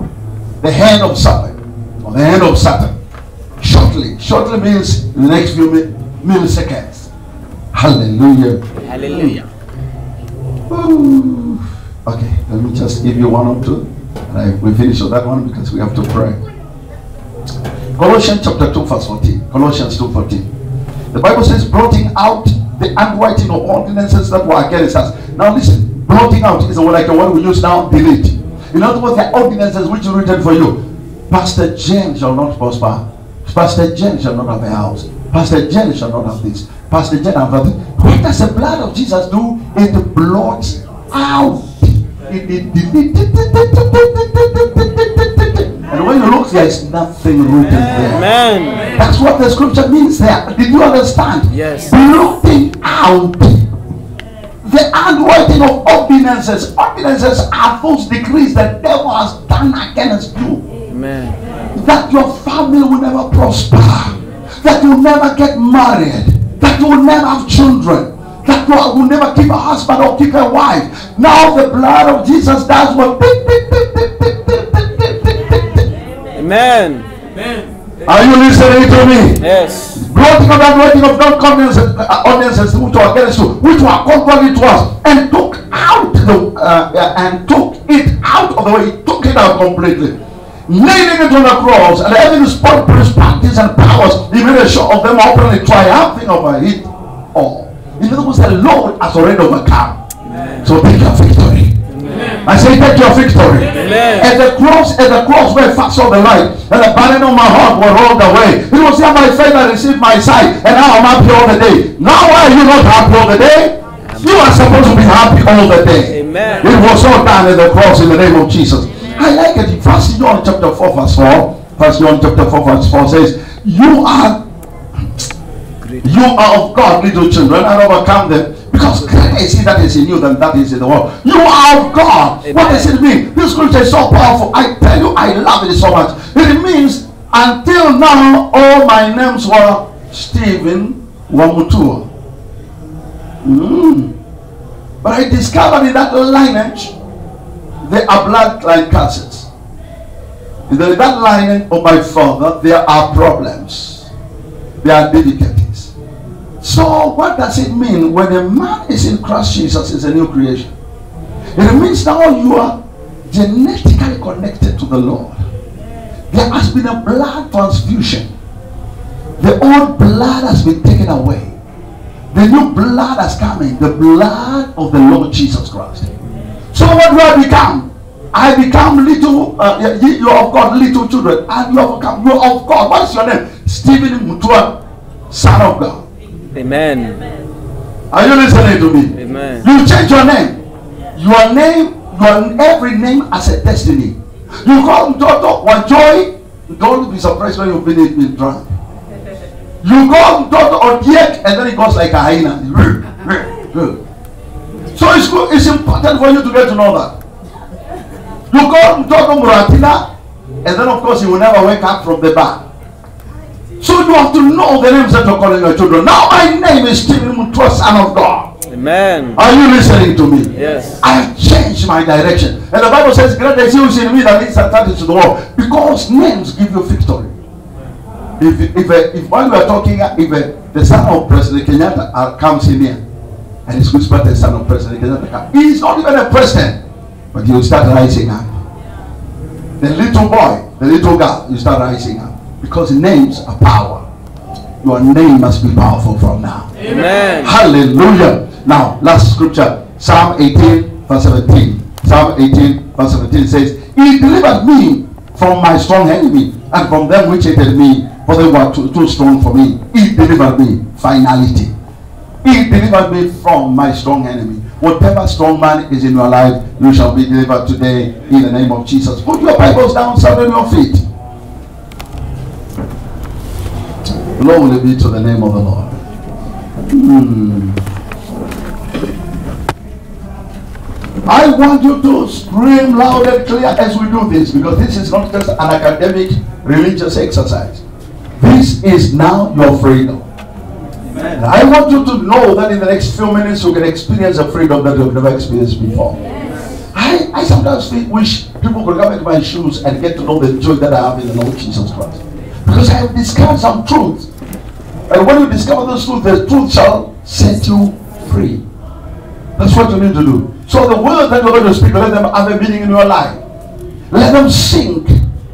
Speaker 1: the hand of Satan, or the hand of Satan. Shortly. Shortly means in the next few mi- milliseconds. Hallelujah.
Speaker 2: Hallelujah.
Speaker 1: Ooh. Okay, let me just give you one or two. And I, we finish on that one because we have to pray. Colossians chapter 2, verse 14. Colossians 2 14. The Bible says, blotting out the handwriting of ordinances that were against us. Now listen, blotting out is like the word we use now, delete. In other words, the ordinances which are written for you. Pastor James shall not prosper. Pastor James shall not have a house. Pastor James shall not have this. Pastor James have that. What does the blood of Jesus do? It blots out. It, it, it, and when you look, there is nothing written there.
Speaker 2: Amen.
Speaker 1: That's what the scripture means there. Did you understand?
Speaker 2: Yes.
Speaker 1: Blotting out the unwriting of ordinances. Ordinances are those decrees the devil has done against you.
Speaker 2: Amen.
Speaker 1: That your family will never prosper. That you'll never get married. That you'll never have children. That you will never keep a husband or keep a wife. Now the blood of Jesus does what? Amen.
Speaker 2: Amen.
Speaker 1: Are you listening to me?
Speaker 2: Yes
Speaker 1: blotting out that of God ordinances, uh, ordinances which against you, which were contrary to us, and took out the uh, uh, and took it out of the way. He took it out completely, nailing it on the cross, and having spoiled principalities and powers, he made a show of them openly, triumphing over it all. In other words, the Lord has already overcome. So take your victory. I say, take your victory.
Speaker 2: Amen.
Speaker 1: At the cross, at the cross where fast saw the light, and the burden of my heart were rolled away. It was here by faith I received my sight, and now I'm happy all the day. Now why are you not happy all the day? You are supposed to be happy all the day.
Speaker 2: Amen.
Speaker 1: It was all done at the cross in the name of Jesus. I like it. First John chapter 4, verse 4. First John chapter 4, verse 4 says, You are you are of God, little children, and overcome them. Because greater is he that is in you than that is in the world. You are of God.
Speaker 2: Amen.
Speaker 1: What does it mean? This scripture is so powerful. I tell you, I love it so much. It means until now, all my names were Stephen Wamutua. Mm. But I discovered in that lineage, there are bloodline curses. In that lineage of my father, there are problems. They are difficulties. So, what does it mean when a man is in Christ Jesus is a new creation? It means now you are genetically connected to the Lord. There has been a blood transfusion. The old blood has been taken away. The new blood has come in. The blood of the Lord Jesus Christ. So what do I become? I become little, uh, you are of God, little children, and you have become, you of God. What is your name? Stephen Mutua, son of God.
Speaker 2: Amen.
Speaker 1: Are you listening to me?
Speaker 2: Amen.
Speaker 1: You change your name. Your name, your every name as a destiny. You call Toto or Joy. Don't be surprised when you finish been, been drunk. You call Toto or Diek, and then it goes like a hyena. So it's good, it's important for you to get to know that. You call Toto Muratina, and then of course you will never wake up from the bar. So you have to know the names that you're calling your children. Now my name is Stephen Mutua, son of God.
Speaker 2: Amen.
Speaker 1: Are you listening to me?
Speaker 2: Yes.
Speaker 1: I have changed my direction. And the Bible says, Greater is he who is in me than he that is in the world. Because names give you victory. If, if, if while we are talking, if the son of President Kenyatta comes in here, and it's whispered the son of President Kenyatta comes, he is not even a president, but he will start rising up. The little boy, the little girl, you start rising up. Because names are power. Your name must be powerful from now.
Speaker 2: Amen.
Speaker 1: Hallelujah. Now, last scripture, Psalm 18, verse 17. Psalm 18, verse 17 says, He delivered me from my strong enemy and from them which hated me, for they were too, too strong for me. He delivered me. Finality. He delivered me from my strong enemy. Whatever strong man is in your life, you shall be delivered today in the name of Jesus. Put your Bibles down, stand on your feet. Glory be to the name of the Lord. Hmm. I want you to scream loud and clear as we do this because this is not just an academic religious exercise. This is now your freedom. And I want you to know that in the next few minutes you can experience a freedom that you've never experienced before. I, I sometimes feel, wish people could come into my shoes and get to know the joy that I have in the Lord Jesus Christ. Because I have discovered some truth. And when you discover this truth, the truth shall set you free. That's what you need to do. So the words that you're going to speak, let them have a meaning in your life. Let them sink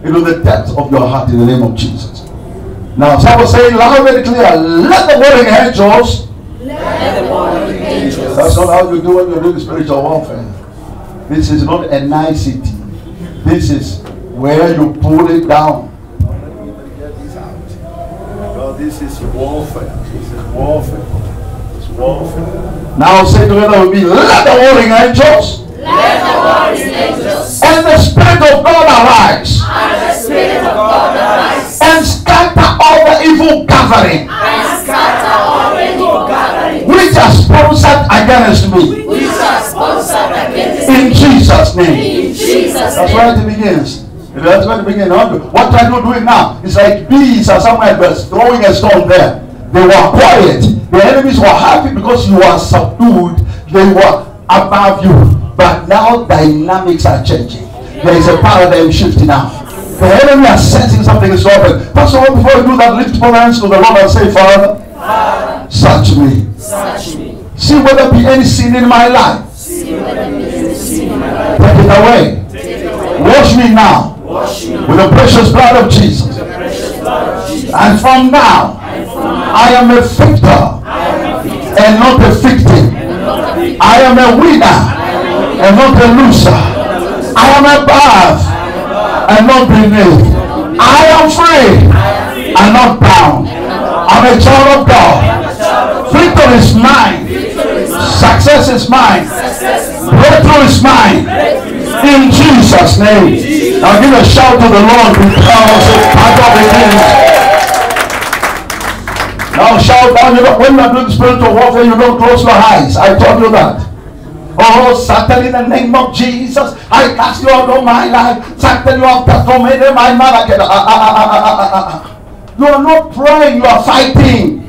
Speaker 1: into the depths of your heart in the name of Jesus. Now, someone saying loud and clear, let the warring angels. let the warring angels. That's not how you do when you're doing spiritual warfare. This is not a nicety. This is where you pull it down. Because this is warfare. This is warfare. It's warfare. Now say together with me, let the warring angels
Speaker 3: Let the warring angels
Speaker 1: and the Spirit of God arise
Speaker 3: and the Spirit of God arise
Speaker 1: and scatter all the evil gathering
Speaker 3: and scatter all evil gathering
Speaker 1: which are sponsored against me
Speaker 3: which are sponsored against
Speaker 1: in Jesus' name.
Speaker 3: in Jesus'
Speaker 1: That's
Speaker 3: name.
Speaker 1: where it begins. That's where it begins. What are you doing now? It's like bees are somewhere just throwing a stone there. They were quiet. The enemies were happy because you were subdued. They were above you. But now dynamics are changing. There is a paradigm shift now. The enemy are sensing something is happening. First of all, before you do that, lift your hands to the Lord and say, Father, search me.
Speaker 3: Search me.
Speaker 1: See whether there be any sin in my life.
Speaker 3: See whether there is sin in my life.
Speaker 1: Take it away.
Speaker 3: Take it away.
Speaker 1: Wash me now with the precious blood of Jesus. And from now, I am a victor and not a victim. I am a winner and not a loser. I am above and not beneath. I am free and not bound. I'm a child of God. Victory is mine. Success is mine. Breakthrough is mine. In Jesus' name. Now give a shout to the Lord because of the things. Now shout down. You know, when you're doing spiritual warfare, you don't close your eyes. I told you that. Oh, Satan, in the name of Jesus, I cast you out of my life. Satan, you have tormented my mother. Ah, ah, ah. You are not praying, you are fighting.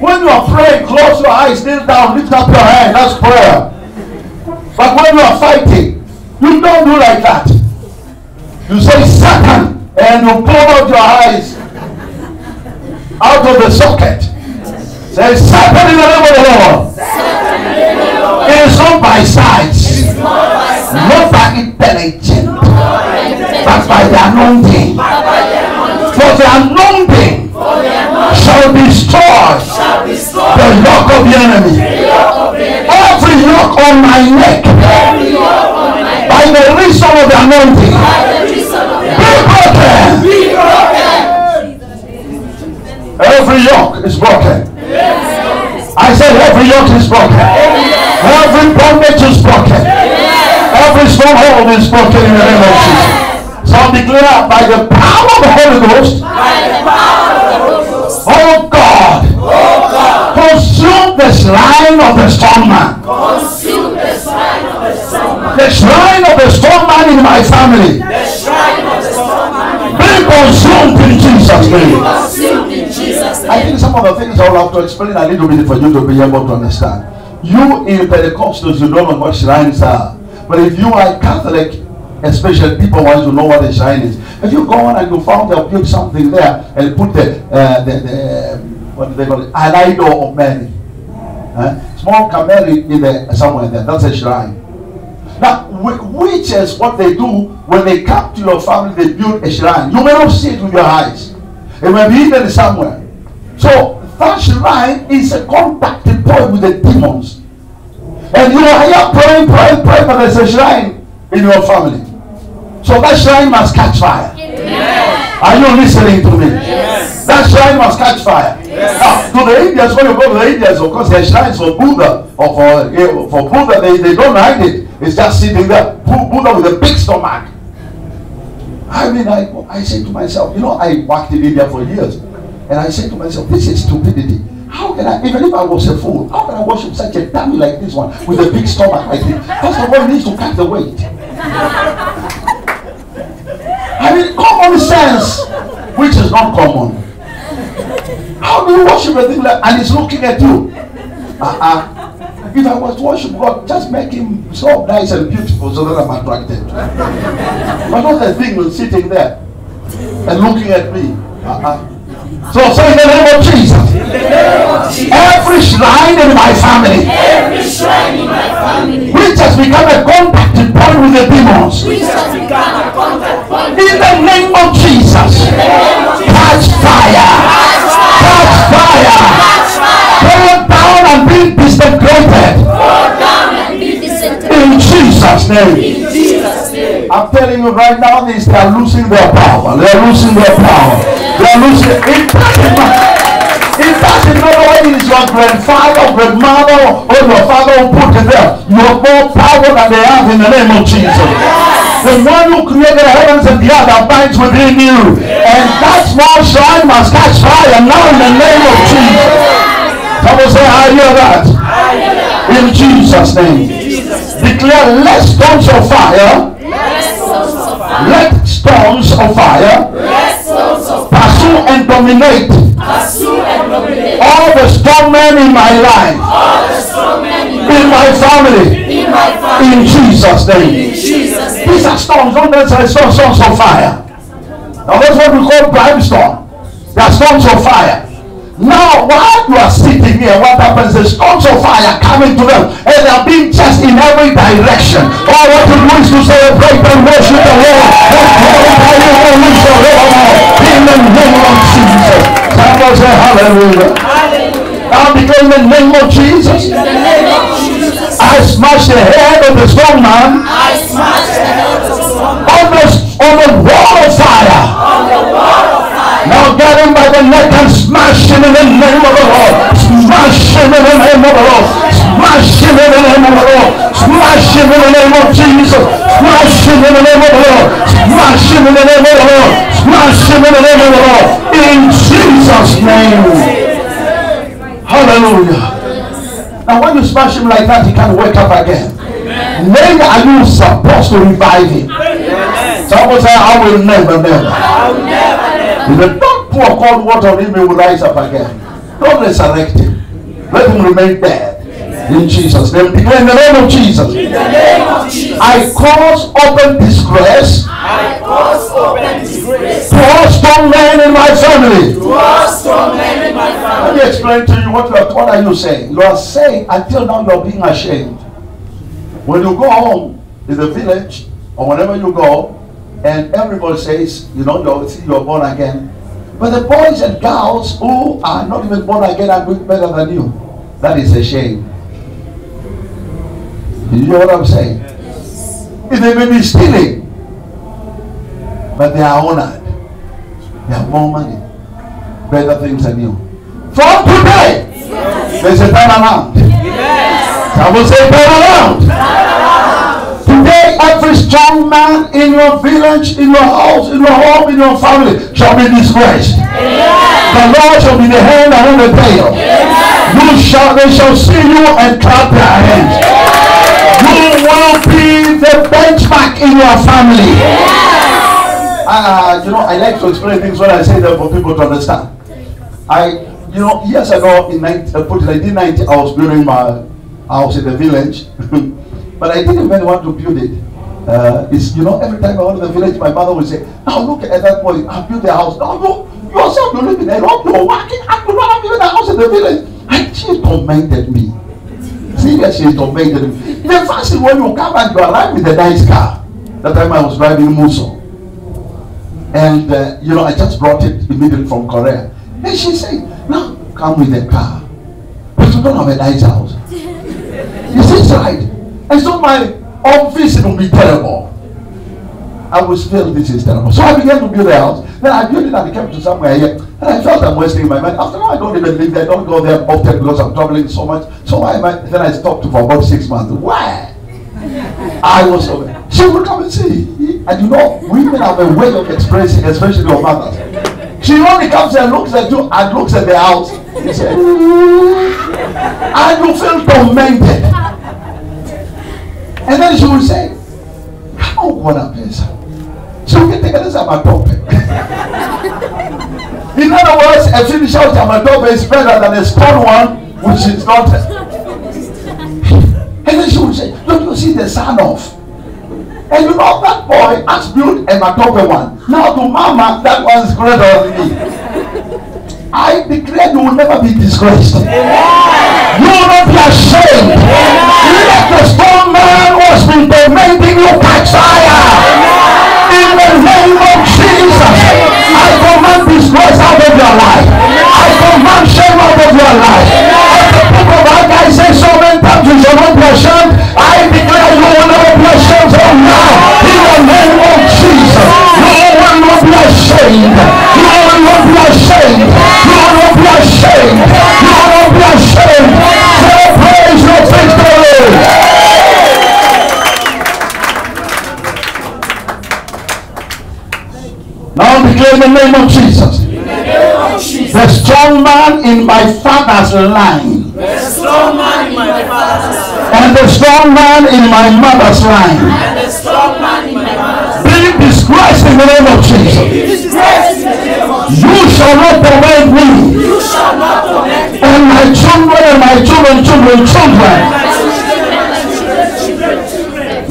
Speaker 1: When you are praying, close your eyes, kneel down, lift up your hand. That's prayer. But when you are fighting, you don't do like that. You say Satan, and you pull out your eyes out of the socket. Say Satan in the name of the Lord. It is not by size, not by intelligence, but by the anointing. For the anointing shall destroy the yoke of the enemy. Every yoke on my neck, by the reason of the anointing, be broken. Every yoke is broken. I said every yoke is broken. Every bondage is broken. Every stronghold is broken in the name of Jesus. So I declare by the power of the Holy Ghost, oh God, consume the shrine of the strong man. The shrine of the strong man in my family. The shrine of the strong man. Be consumed in Jesus' name. I think some of the things I will have to explain a little bit for you to be able to understand. You in Pentecostals, you don't know what shrines are. But if you are Catholic, especially people want to know what a shrine is. If you go on and you found they built something there and put the, uh, the, the what do they call it? An idol of Mary. Uh, small camel in there somewhere there. That's a shrine. Now, is what they do when they come to your family, they build a shrine. You may not see it with your eyes. It may be hidden somewhere. So that shrine is a contact point with the demons. And you are here praying, praying, praying, but there's a shrine in your family. So that shrine must catch fire. Are you listening to me? That shrine must catch fire. To the Indians, when you go to the Indians, of course, there are shrines for Buddha or for, eh, for Buddha, they, they don't hide it. It's just sitting there. Buddha with a big stomach. I mean, I, I say to myself, you know, I worked in India for years. And I say to myself, this is stupidity. How can I, even if I was a fool, how can I worship such a dummy like this one with a big stomach like this? First of all, he needs to cut the weight. I mean, common sense, which is not common. How do you worship a thing like, and he's looking at you? Uh-uh. If I was to worship God, just make him so nice and beautiful so that I'm attracted. But not the thing was sitting there and looking at me. Uh-uh. So say in the name of Jesus. Every shrine in my family, Every shrine in my family. which has become a contacting point with the demons, in the name of Jesus, catch fire, catch fire, burn down and be disintegrated in Jesus' name. I'm telling you right now, they are losing their power. They are losing their power. They are losing. It. It matter whether it's your grandfather, grandmother, or your father who put it there. You have more power than they have in the name of Jesus. The one who created the heavens and the earth abides within you. And that small shrine must catch fire now in the name of Jesus. Someone say, I hear that. In Jesus' name. Declare, let stones of fire, let stones of fire pursue and dominate all the strong men in my life, in my family, in Jesus' name. These are stones, don't necessarily stones, stones of fire. Now that's what we call brimstone. They are stones of fire. Now, while you are sitting here, what happens is stones of fire coming to them and they are being chased in every direction. All what you do is to celebrate and worship the Lord and glorify you and we forevermore in the name of Jesus. Someone say hallelujah. Now, because in the name of Jesus, I smash the head of the strong man on the, on the wall of fire. on the wall of fire. Now get him by the neck and smash him in the name of the Lord. Smash him in the name of the Lord. Smash him in the name of the Lord. Smash him in the name of Jesus. Smash him in the name of the Lord. Smash him in the name of the Lord. Smash him in the name of the Lord. In Jesus' name. Hallelujah. Now when you smash him like that, he can't wake up again. When are you supposed to revive him? Someone say, I will never, never. If the don't pour cold water on him, he will rise up again. Don't resurrect him. Let him remain dead. In Jesus' name. In the name of Jesus.
Speaker 3: In the name of Jesus.
Speaker 1: I cause open disgrace
Speaker 3: I cause open
Speaker 1: to all strong men in my family.
Speaker 3: to all strong men in my family.
Speaker 1: Let me explain to you what you are, what are you saying. You are saying until now you are being ashamed. When you go home in the village or whenever you go, and everybody says, you know, you see you are born again. But the boys and girls who are not even born again are doing better than you. That is a shame. You know what I'm saying? If they may be stealing, but they are honored. They have more money, better things than you. From today, there's a turnaround. I will say turn around. Today, every strong man in your village, in your house, in your home, in your family shall be disgraced. Yes. The Lord shall be the hand and not the tail. Yes. You shall, they shall see you and clap their hands. Yes. You will be the benchmark in your family. Ah, you know, I like to explain things when I say them for people to understand. I, you know, years ago in 19, uh, put 1990, I was building my house in the village, but I didn't even want to build it. Uh, it's, you know, every time I went to the village, my mother would say, "Now look at that boy, I built a house. Now you yourself, you live in a lot, you're working, I could not have built a house in the village." And she tormented me. Seriously, she tormented me. The first thing when you come and you arrive with a nice car. That time I was driving Musso. And, uh, you know, I just brought it immediately from Korea. And she said, now come with a car. But you don't have a nice house. You see, it's right. And so my office will be terrible. I was feel this is terrible. So I began to build a house. Then I built it and I came to somewhere here. And I felt I'm wasting my money. After all, I don't even live there. I don't go there often because I'm traveling so much. So I? Then I stopped for about six months. Why? I was over. She will come and see. And you know, women have a way of expressing, especially your mothers. She only comes and looks at you and looks at the house. You say, mm-hmm. and you feel tormented. And then she will say, How what a person. So we take this about topic. In other words, a finished house amatope is better than a stone one, which is not. And then she will say, Don't you see the son of? And you know that boy has built a matope one. Now to mama, that one's greater than me. I declare you will never be disgraced. You will not be ashamed. Let the strong man who has been tormenting you catch fire. In the name of Jesus, I command disgrace out of your life. I command shame out of your life. Haggai says so many times, you shall not be ashamed. I declare you will never be ashamed from now. In the name of Jesus, you will not be ashamed. You will not be ashamed. You will not be ashamed. You will not be ashamed. Say praise your victory. Now declare the name of Jesus.
Speaker 3: The
Speaker 1: strong man in my father's line
Speaker 3: The strong man in my father's house.
Speaker 1: and the strong man in my mother's line
Speaker 3: And the strong man in my mother's
Speaker 1: be disgraced in the name of Jesus.
Speaker 3: Disgrace in the name of
Speaker 1: You shall not torment me
Speaker 3: You shall not torment me.
Speaker 1: and my children and my children, children, children.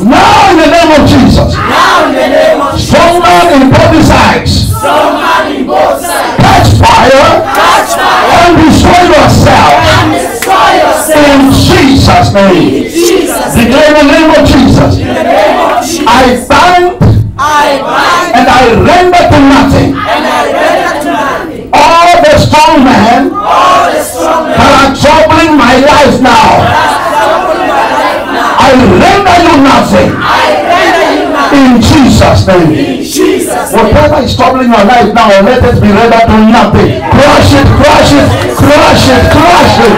Speaker 1: Now in the name of Jesus.
Speaker 3: Now in the name of
Speaker 1: Strong man in both sides.
Speaker 3: strong man in both sides.
Speaker 1: Catch fire
Speaker 3: Catch fire
Speaker 1: and destroy yourself
Speaker 3: and destroy yourself.
Speaker 1: in Jesus' name.
Speaker 3: Jesus. In
Speaker 1: Declare the name of Jesus.
Speaker 3: the name of Jesus.
Speaker 1: I bind
Speaker 3: I
Speaker 1: and I render to nothing
Speaker 3: and I render to nothing
Speaker 1: all the strong men
Speaker 3: all the strong men
Speaker 1: that are troubling my life now.
Speaker 3: that trouble my life now.
Speaker 1: I render you nothing
Speaker 3: I render you nothing.
Speaker 1: in Jesus' name. Whatever is troubling your life now, let it be rendered to nothing. Crush it, crush it, crush it, crush it,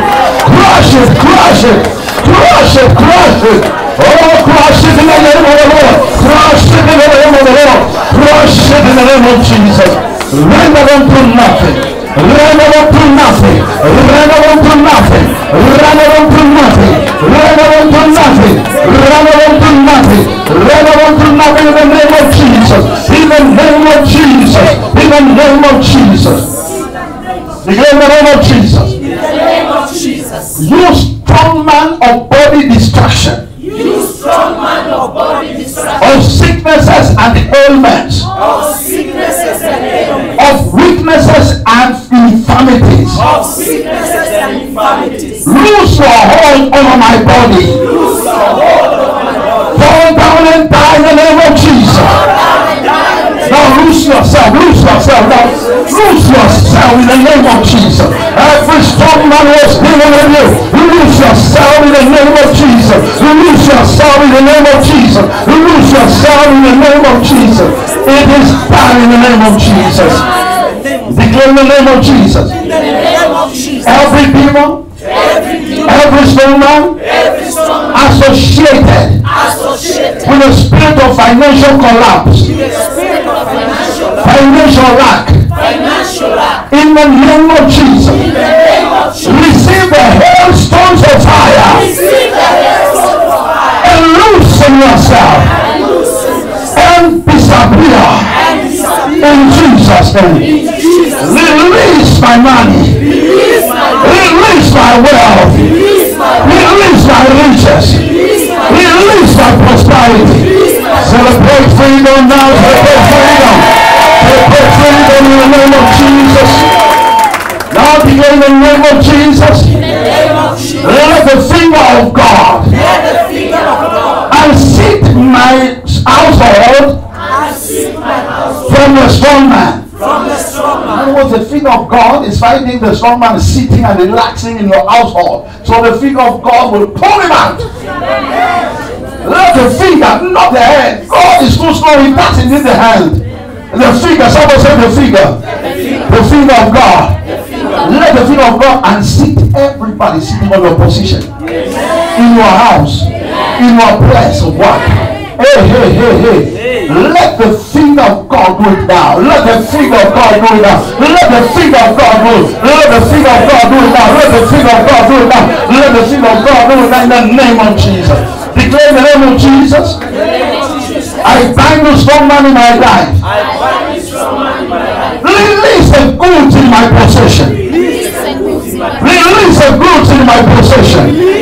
Speaker 1: crush it, crush it, crush it, crush it. Oh, crush it in the name of the Lord. Crush it in the name of the Lord. Crush it in the name of Jesus. Render unto nothing. Render unto nothing. Render unto nothing. Render unto nothing. Render unto nothing. Render unto nothing. Render unto nothing in the name of Jesus. In the name of Jesus. In the name of Jesus. The name of Jesus.
Speaker 3: In the name of Jesus.
Speaker 1: You strong man of body destruction,
Speaker 3: You strong man of body destruction,
Speaker 1: of sicknesses and ailments,
Speaker 3: of sicknesses and ailments,
Speaker 1: of weaknesses and.
Speaker 3: Of sicknesses and infirmities.
Speaker 1: Lose your hold over my body.
Speaker 3: Lose your hold over my body.
Speaker 1: Fall down and die in the name of Jesus. Now lose yourself, lose yourself, now lose yourself in the name of Jesus. Every strong man was given in you. Lose yourself in the name of Jesus. Lose yourself in the name of Jesus. Lose yourself in the name of Jesus. It is done in the name of Jesus. Declare in the name of Jesus.
Speaker 3: In the name of Jesus.
Speaker 1: Every demon,
Speaker 3: Every demon,
Speaker 1: every strong man
Speaker 3: every strong man.
Speaker 1: associated
Speaker 3: associated.
Speaker 1: with the spirit of financial collapse,
Speaker 3: with the spirit of financial lack,
Speaker 1: financial lack,
Speaker 3: financial lack,
Speaker 1: in the name of Jesus.
Speaker 3: in the name of Jesus.
Speaker 1: Receive the hailstones of fire.
Speaker 3: Receive the hailstone of fire.
Speaker 1: And loosen yourself in Jesus' name. Release my money,
Speaker 3: Release my
Speaker 1: wealth,
Speaker 3: Release my
Speaker 1: riches,
Speaker 3: Release my
Speaker 1: prosperity. Celebrate freedom now, celebrate freedom. Celebrate freedom in the name of Jesus. Now declare in the name of Jesus. Let the finger of God and seat my household strong man.
Speaker 3: from the strong
Speaker 1: In other words, the finger of God is finding the strong man sitting and relaxing in your household. So the finger of God will pull him out. Let the finger, not the hand. God is too slow, he doesn't need the hand. The finger, someone say the finger. The finger of God. Let the finger of God and sit everybody sitting on your position. In your house. In your place of work. Hey, hey, hey, hey. Let the finger of God do it now. Let the finger of God do it now. Let the finger of God it. Let the finger of God do it now. Let the finger of God do it now. Let the finger of God do it now in the name of Jesus. Declare the name of Jesus. I bind the strong man in my life. Release the goods in my possession. Release the goods in my possession.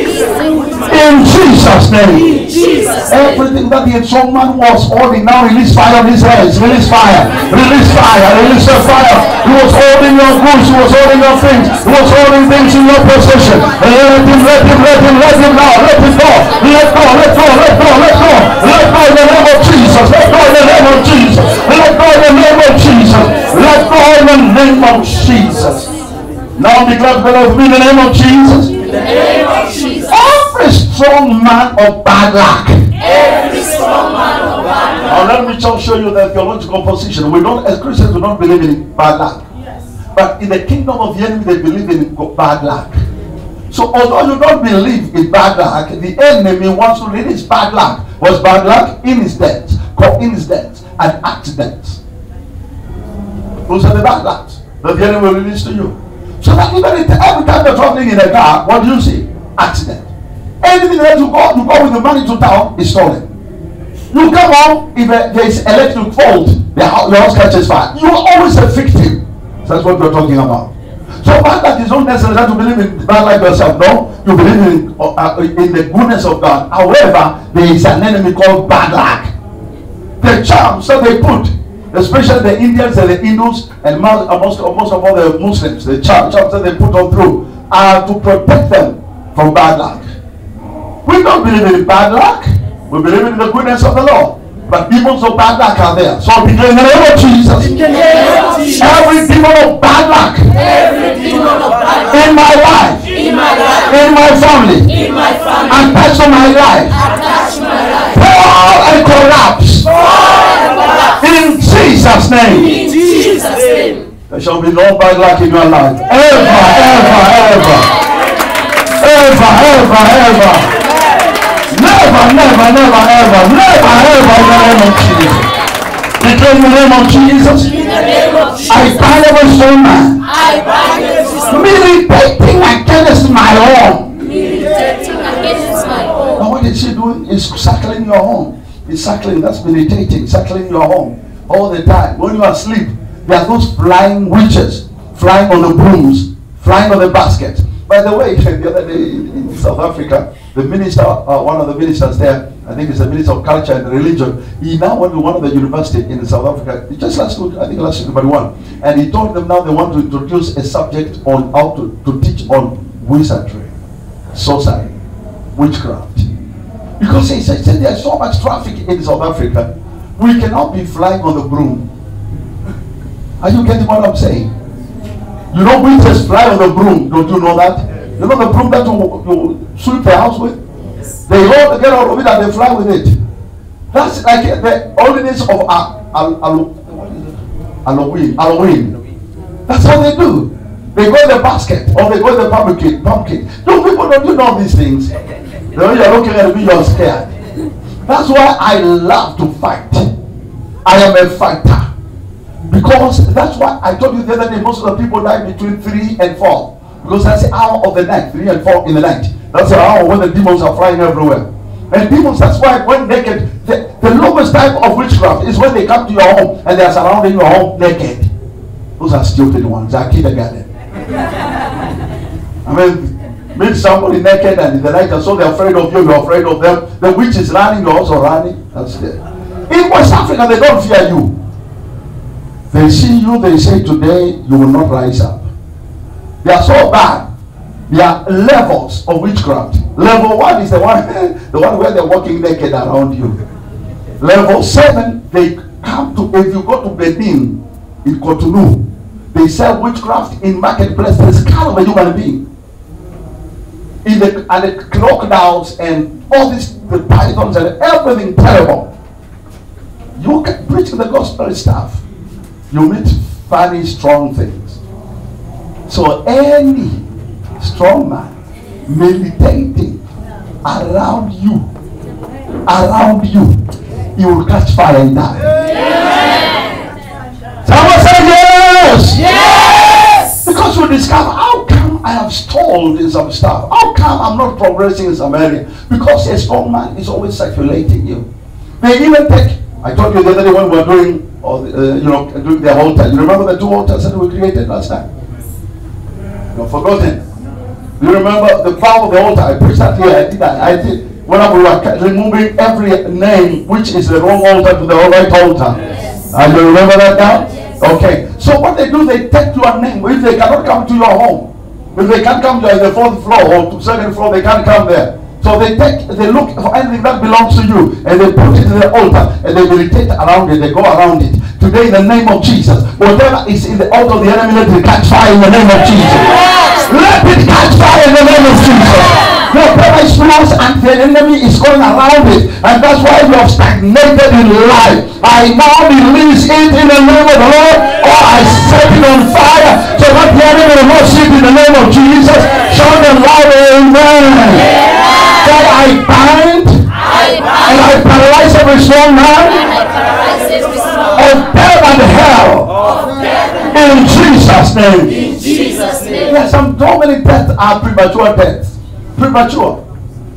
Speaker 1: In Jesus' name.
Speaker 3: Jesus.
Speaker 1: Everything that the strong man was holding, now release fire on his hands. Release fire. Release fire. Release the fire. He was holding your goods. He was holding your things. He was holding things in your possession. Let him, let him, let him, let him now. Let him go. Let go, let go, let go, let go. Let go in the name of Jesus. Let go in the name of Jesus. Let go in the name of Jesus. Let go in the name of Jesus. Now the of me in the name of Jesus.
Speaker 3: In the name of Jesus.
Speaker 1: Every strong man of bad luck.
Speaker 3: Every strong man of God.
Speaker 1: Now let me just show you the theological position. We don't, as Christians, we don't believe in bad luck. Yes. But in the kingdom of the enemy, they believe in bad luck. So although you don't believe in bad luck, the enemy wants to release bad luck. What's bad luck? Incidents, coincidents, and accidents. Those are the bad lucks that the enemy will release to you. So that even every time you're traveling in a car, what do you see? Accident. Anything that you go, you go with the money to town is stolen. You come home, if there is electric fault, the house, your house catches fire. You are always a victim. That's what we're talking about. So bad luck is not necessarily that you believe in bad luck yourself. No, you believe in, uh, uh, in the goodness of God. However, there is an enemy called bad luck. The charms that they put, especially the Indians and the Hindus and most, uh, most, uh, most of all the Muslims, the charms that they put on through are to protect them from bad luck. We don't believe in bad luck. We believe in the goodness of the Lord. But demons of bad luck are there. So in the name of Jesus.
Speaker 3: In the name of Jesus.
Speaker 1: Every demon of bad luck
Speaker 3: Every demon of bad
Speaker 1: in my life,
Speaker 3: in my life,
Speaker 1: in my family,
Speaker 3: in my family,
Speaker 1: attached to my life,
Speaker 3: attach my life.
Speaker 1: fall and collapse. In Jesus' name.
Speaker 3: In Jesus' name.
Speaker 1: There shall be no bad luck in your life. Ever, ever, ever. Ever, ever, ever. Never, never, never, ever, never, ever in the name of Jesus. Declare in the name of Jesus. I bind every strong man militating against my home.
Speaker 3: militating against my home.
Speaker 1: Now what is she doing? Is circling your home. Is circling, that's meditating, circling your home all the time. When you are asleep, there are those flying witches, flying on the brooms, flying on the basket. By the way, the other day in South Africa, the minister, uh, one of the ministers there, I think it's the minister of culture and religion, he now went to one of the university in South Africa, He just last week, I think last week, but one, and he told them now they want to introduce a subject on how to, to teach on wizardry, sorcery, witchcraft. Because he said, said there's so much traffic in South Africa, we cannot be flying on the broom. Are you getting what I'm saying? You know witches fly on the broom, don't you know that? You know the broom that you, you sweep the house with? They all get out of it and they fly with it. That's like the holiness of? Halloween. Halloween. That's what they do. They go in the basket or they go in the pumpkin. Pumpkin. No people don't you know these things. The way you're looking at me, you're scared. That's why I love to fight. I am a fighter. Because that's why I told you the other day most of the people die between three and four. Because that's the hour of the night, three and four in the night. That's hour when the demons are flying everywhere. And demons, that's why when naked, the, the lowest type of witchcraft is when they come to your home and they are surrounding your home naked. Those are stupid ones. They are kindergarten. I mean, meet somebody naked and in the night and so they're afraid of you, you're afraid of them. The witch is running, you're also running. That's it. In West Africa, they don't fear you. They see you, they say today you will not rise up. They are so bad. There are levels of witchcraft. Level one is the one, the one where they're walking naked around you. Level seven, they come to if you go to Benin in Cotonou, they sell witchcraft in marketplace. Skull of a human being. In the and the crocodiles and all these the pythons and everything terrible. You can preach the gospel stuff. You meet funny, strong things. So any strong man meditating around you, around you, he will catch fire and die. Someone say yes.
Speaker 3: Yes.
Speaker 1: Because you discover how come I have stalled in some stuff? How come I'm not progressing in some area? Because a strong man is always circulating you. They even take. I told you the other day when we were doing, or uh, you know, doing the altar. You remember the two altars that we created last time? You've forgotten. You remember the power of the altar? I preached that here. I did that. I did when we were removing every name which is the wrong altar to the right altar. And you remember that now? Okay. So what they do, they take your name. If they cannot come to your home, if they can't come to the fourth floor or to second floor, they can't come there. So they take, they look for anything that belongs to you, and they put it in the altar, and they meditate around it. They go around it. Today, in the name of Jesus, whatever is in the altar of the enemy, let it catch fire in the name of Jesus. Let it catch fire in the name of Jesus. Whatever is lost and the enemy is going around it, and that's why you have stagnated in life. I now release it in the name of the Lord, or I set it on fire, so that the enemy will not sit in the name of Jesus. Shout them loud, Amen. God, I bind and I paralyze every strong man
Speaker 3: and
Speaker 1: of death and hell in Jesus' name.
Speaker 3: in Jesus' name.
Speaker 1: Yes, some so many deaths are premature deaths. Premature.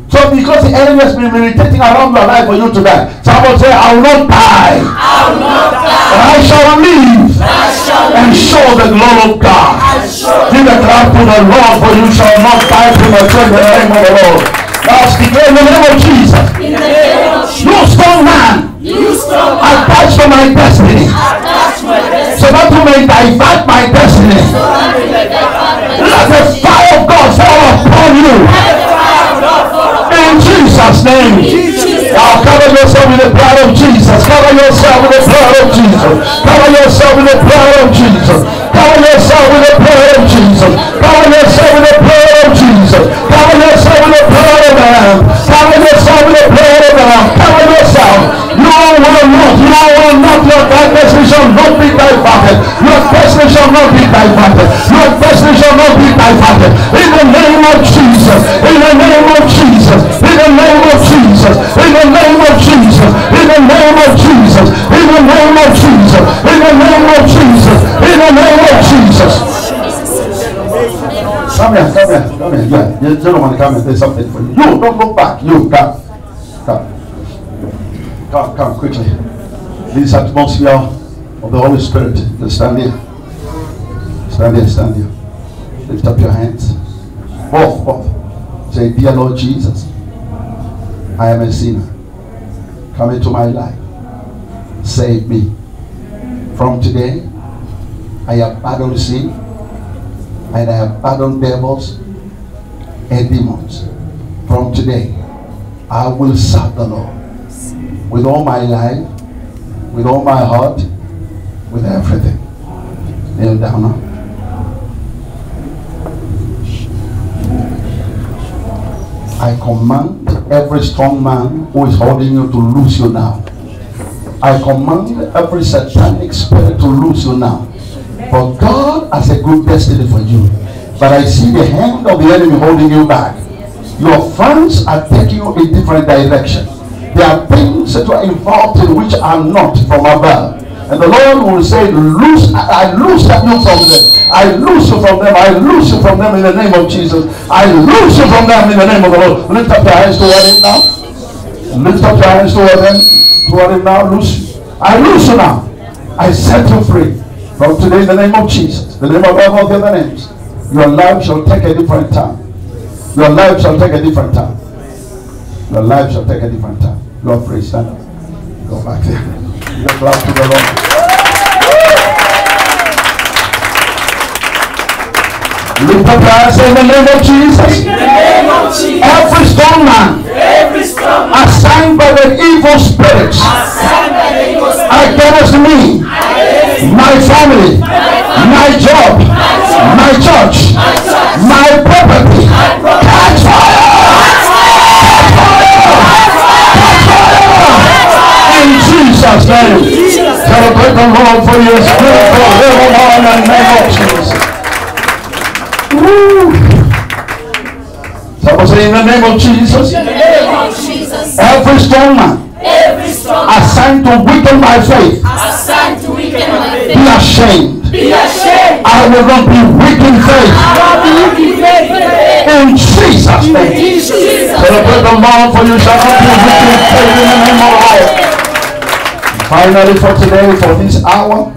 Speaker 1: So because the enemy has been meditating around your life for you to die, someone say, I will not die,
Speaker 3: I will not die.
Speaker 1: I shall live
Speaker 3: I shall
Speaker 1: and show the glory of God.
Speaker 3: and
Speaker 1: Give a clap to the Lord, for you shall not die premature in the name of the Lord. In the name of Jesus.
Speaker 3: in the name of Jesus.
Speaker 1: You strong man,
Speaker 3: You strong
Speaker 1: I
Speaker 3: man,
Speaker 1: touch for my destiny,
Speaker 3: touch my destiny.
Speaker 1: so that you may divert my destiny.
Speaker 3: So that we may divert my
Speaker 1: Let the
Speaker 3: destiny.
Speaker 1: fire of God fall upon you.
Speaker 3: Let the fire of God fall upon
Speaker 1: In Jesus' name.
Speaker 3: Jesus.
Speaker 1: Now cover yourself with the blood of Jesus. Cover yourself with the blood of Jesus. Cover yourself with the blood of Jesus. Cover yourself with the blood of Jesus. Cover yourself with the blood of Jesus. Cover yourself with the blood of the Lamb. Cover yourself with the blood of the Lamb. Cover yourself. You you will not, your destiny shall not be diverted. Your destiny shall not be diverted. Your destiny shall not be diverted. In the name of Jesus. In the name of Jesus. In the name of Jesus. In the name of Jesus. In the name of Jesus. In the name of Jesus. In the name of Jesus. In the name of Jesus. Come here, come here, come here. Yeah, you gentleman, come and say something for you. You, don't look back. You, come. Come. Come, come quickly. This atmosphere of the Holy Spirit. Stand here. Stand here, stand here. Lift up your hands. Both, both. Say, Dear Lord Jesus, I am a sinner. Come into my life. Save me. From today, I abandon sin and I abandon devils and demons. From today, I will serve the Lord with all my life, with all my heart, with everything. Kneel down. I command every strong man who is holding you to lose you now. I command every satanic spirit to lose you now. For God has a good destiny for you. But I see the hand of the enemy holding you back. Your friends are taking you in different direction. There are things that are involved in which are not from above. And the Lord will say, loose, I I loose you from them. I loose you from them. I loose you from them in the name of Jesus. I loose you from them in the name of the Lord. Lift up your hands toward him now. Lift up your hands toward him. Toward him now. Loose. I loose you now. I set you free. From today in the name of Jesus. The name of all the other names. Your life shall take a different turn. Your life shall take a different turn. Your life shall take a different turn. Lord, praise stand up. Go back there. A clap to the Lord. Lift up your hands in the name of Jesus.
Speaker 3: In the name of Jesus.
Speaker 1: Every strong man
Speaker 3: Every strong man
Speaker 1: assigned by the evil spirits
Speaker 3: assigned by the evil spirit
Speaker 1: against me, my family, my job, my church, my property! Catch fire! Catch fire! In Jesus' name. Celebrate the Lord for your spirit forevermore in the name of Jesus. Woo. Someone say in the name of Jesus,
Speaker 3: In the name of Jesus.
Speaker 1: every strong man
Speaker 3: Every strong man
Speaker 1: assigned to weaken my faith,
Speaker 3: assigned to weaken my
Speaker 1: be ashamed.
Speaker 3: Be ashamed.
Speaker 1: I will not be weak in faith.
Speaker 3: Not be weak in faith.
Speaker 1: In Jesus'
Speaker 3: In
Speaker 1: name.
Speaker 3: Jesus'
Speaker 1: Celebrate the Lord for you shall not be weak in faith in the name of the Lord. Finally for today, for this hour,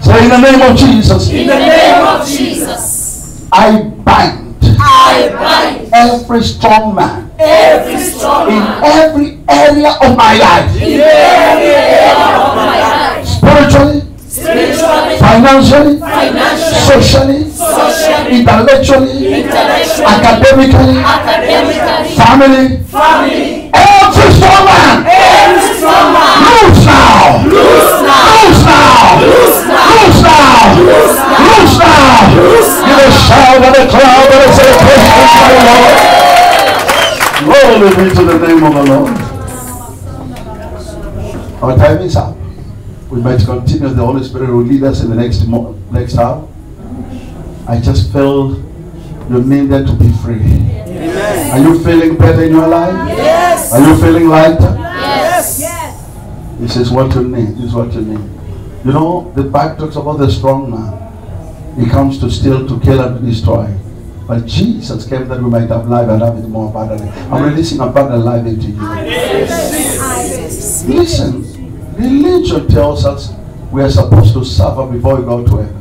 Speaker 1: say in the name of Jesus,
Speaker 3: In the name of Jesus.
Speaker 1: I bind
Speaker 3: I bind
Speaker 1: every strong man
Speaker 3: every strong
Speaker 1: in
Speaker 3: man
Speaker 1: every area of my life,
Speaker 3: in every area of my life.
Speaker 1: spiritually,
Speaker 3: Spiritually,
Speaker 1: financially,
Speaker 3: financially,
Speaker 1: socially,
Speaker 3: socially,
Speaker 1: intellectually,
Speaker 3: intellectually,
Speaker 1: academically,
Speaker 3: academically,
Speaker 1: family,
Speaker 3: family.
Speaker 1: every strong man,
Speaker 3: Every strong man.
Speaker 1: Loose now,
Speaker 3: Loose now.
Speaker 1: loose now,
Speaker 3: Loose now.
Speaker 1: loose now, loose now. Give a shout and a clap and a celebration to the Lord. Glory be to the name of the Lord. Our time is up. We might continue. The Holy Spirit will lead us in the next mo- next hour. I just feel you needed to be free. Are you feeling better in your life?
Speaker 3: Yes.
Speaker 1: Are you feeling lighter?
Speaker 3: Yes.
Speaker 1: This says, what you need. Is what you need. You know, the Bible talks about the strong man. He comes to steal, to kill, and to destroy. But Jesus came that we might have life and have it more abundantly. I'm releasing abundant life into you. Listen, religion tells us we are supposed to suffer before we go to heaven.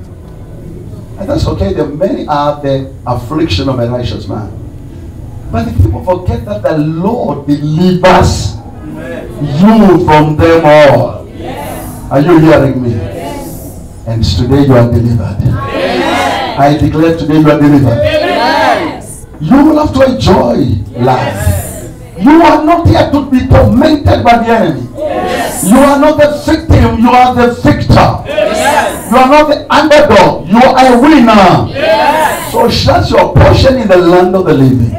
Speaker 1: And that's okay. There many are the affliction of a righteous man. But the people forget that the Lord delivers you from them all. Are you hearing me? And today you are delivered. I declare today you are delivered. You will have to enjoy life. You are not here to be tormented by the enemy. You are not the victim, you are the victor. You are not the underdog, you are a winner. So that's your portion in the land of the living.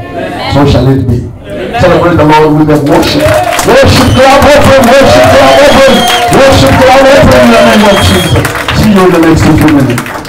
Speaker 1: So shall it be. Celebrate the Lord with the worship. Worship God open, worship God open, worship God open in the name of Jesus. See you in the next few minutes.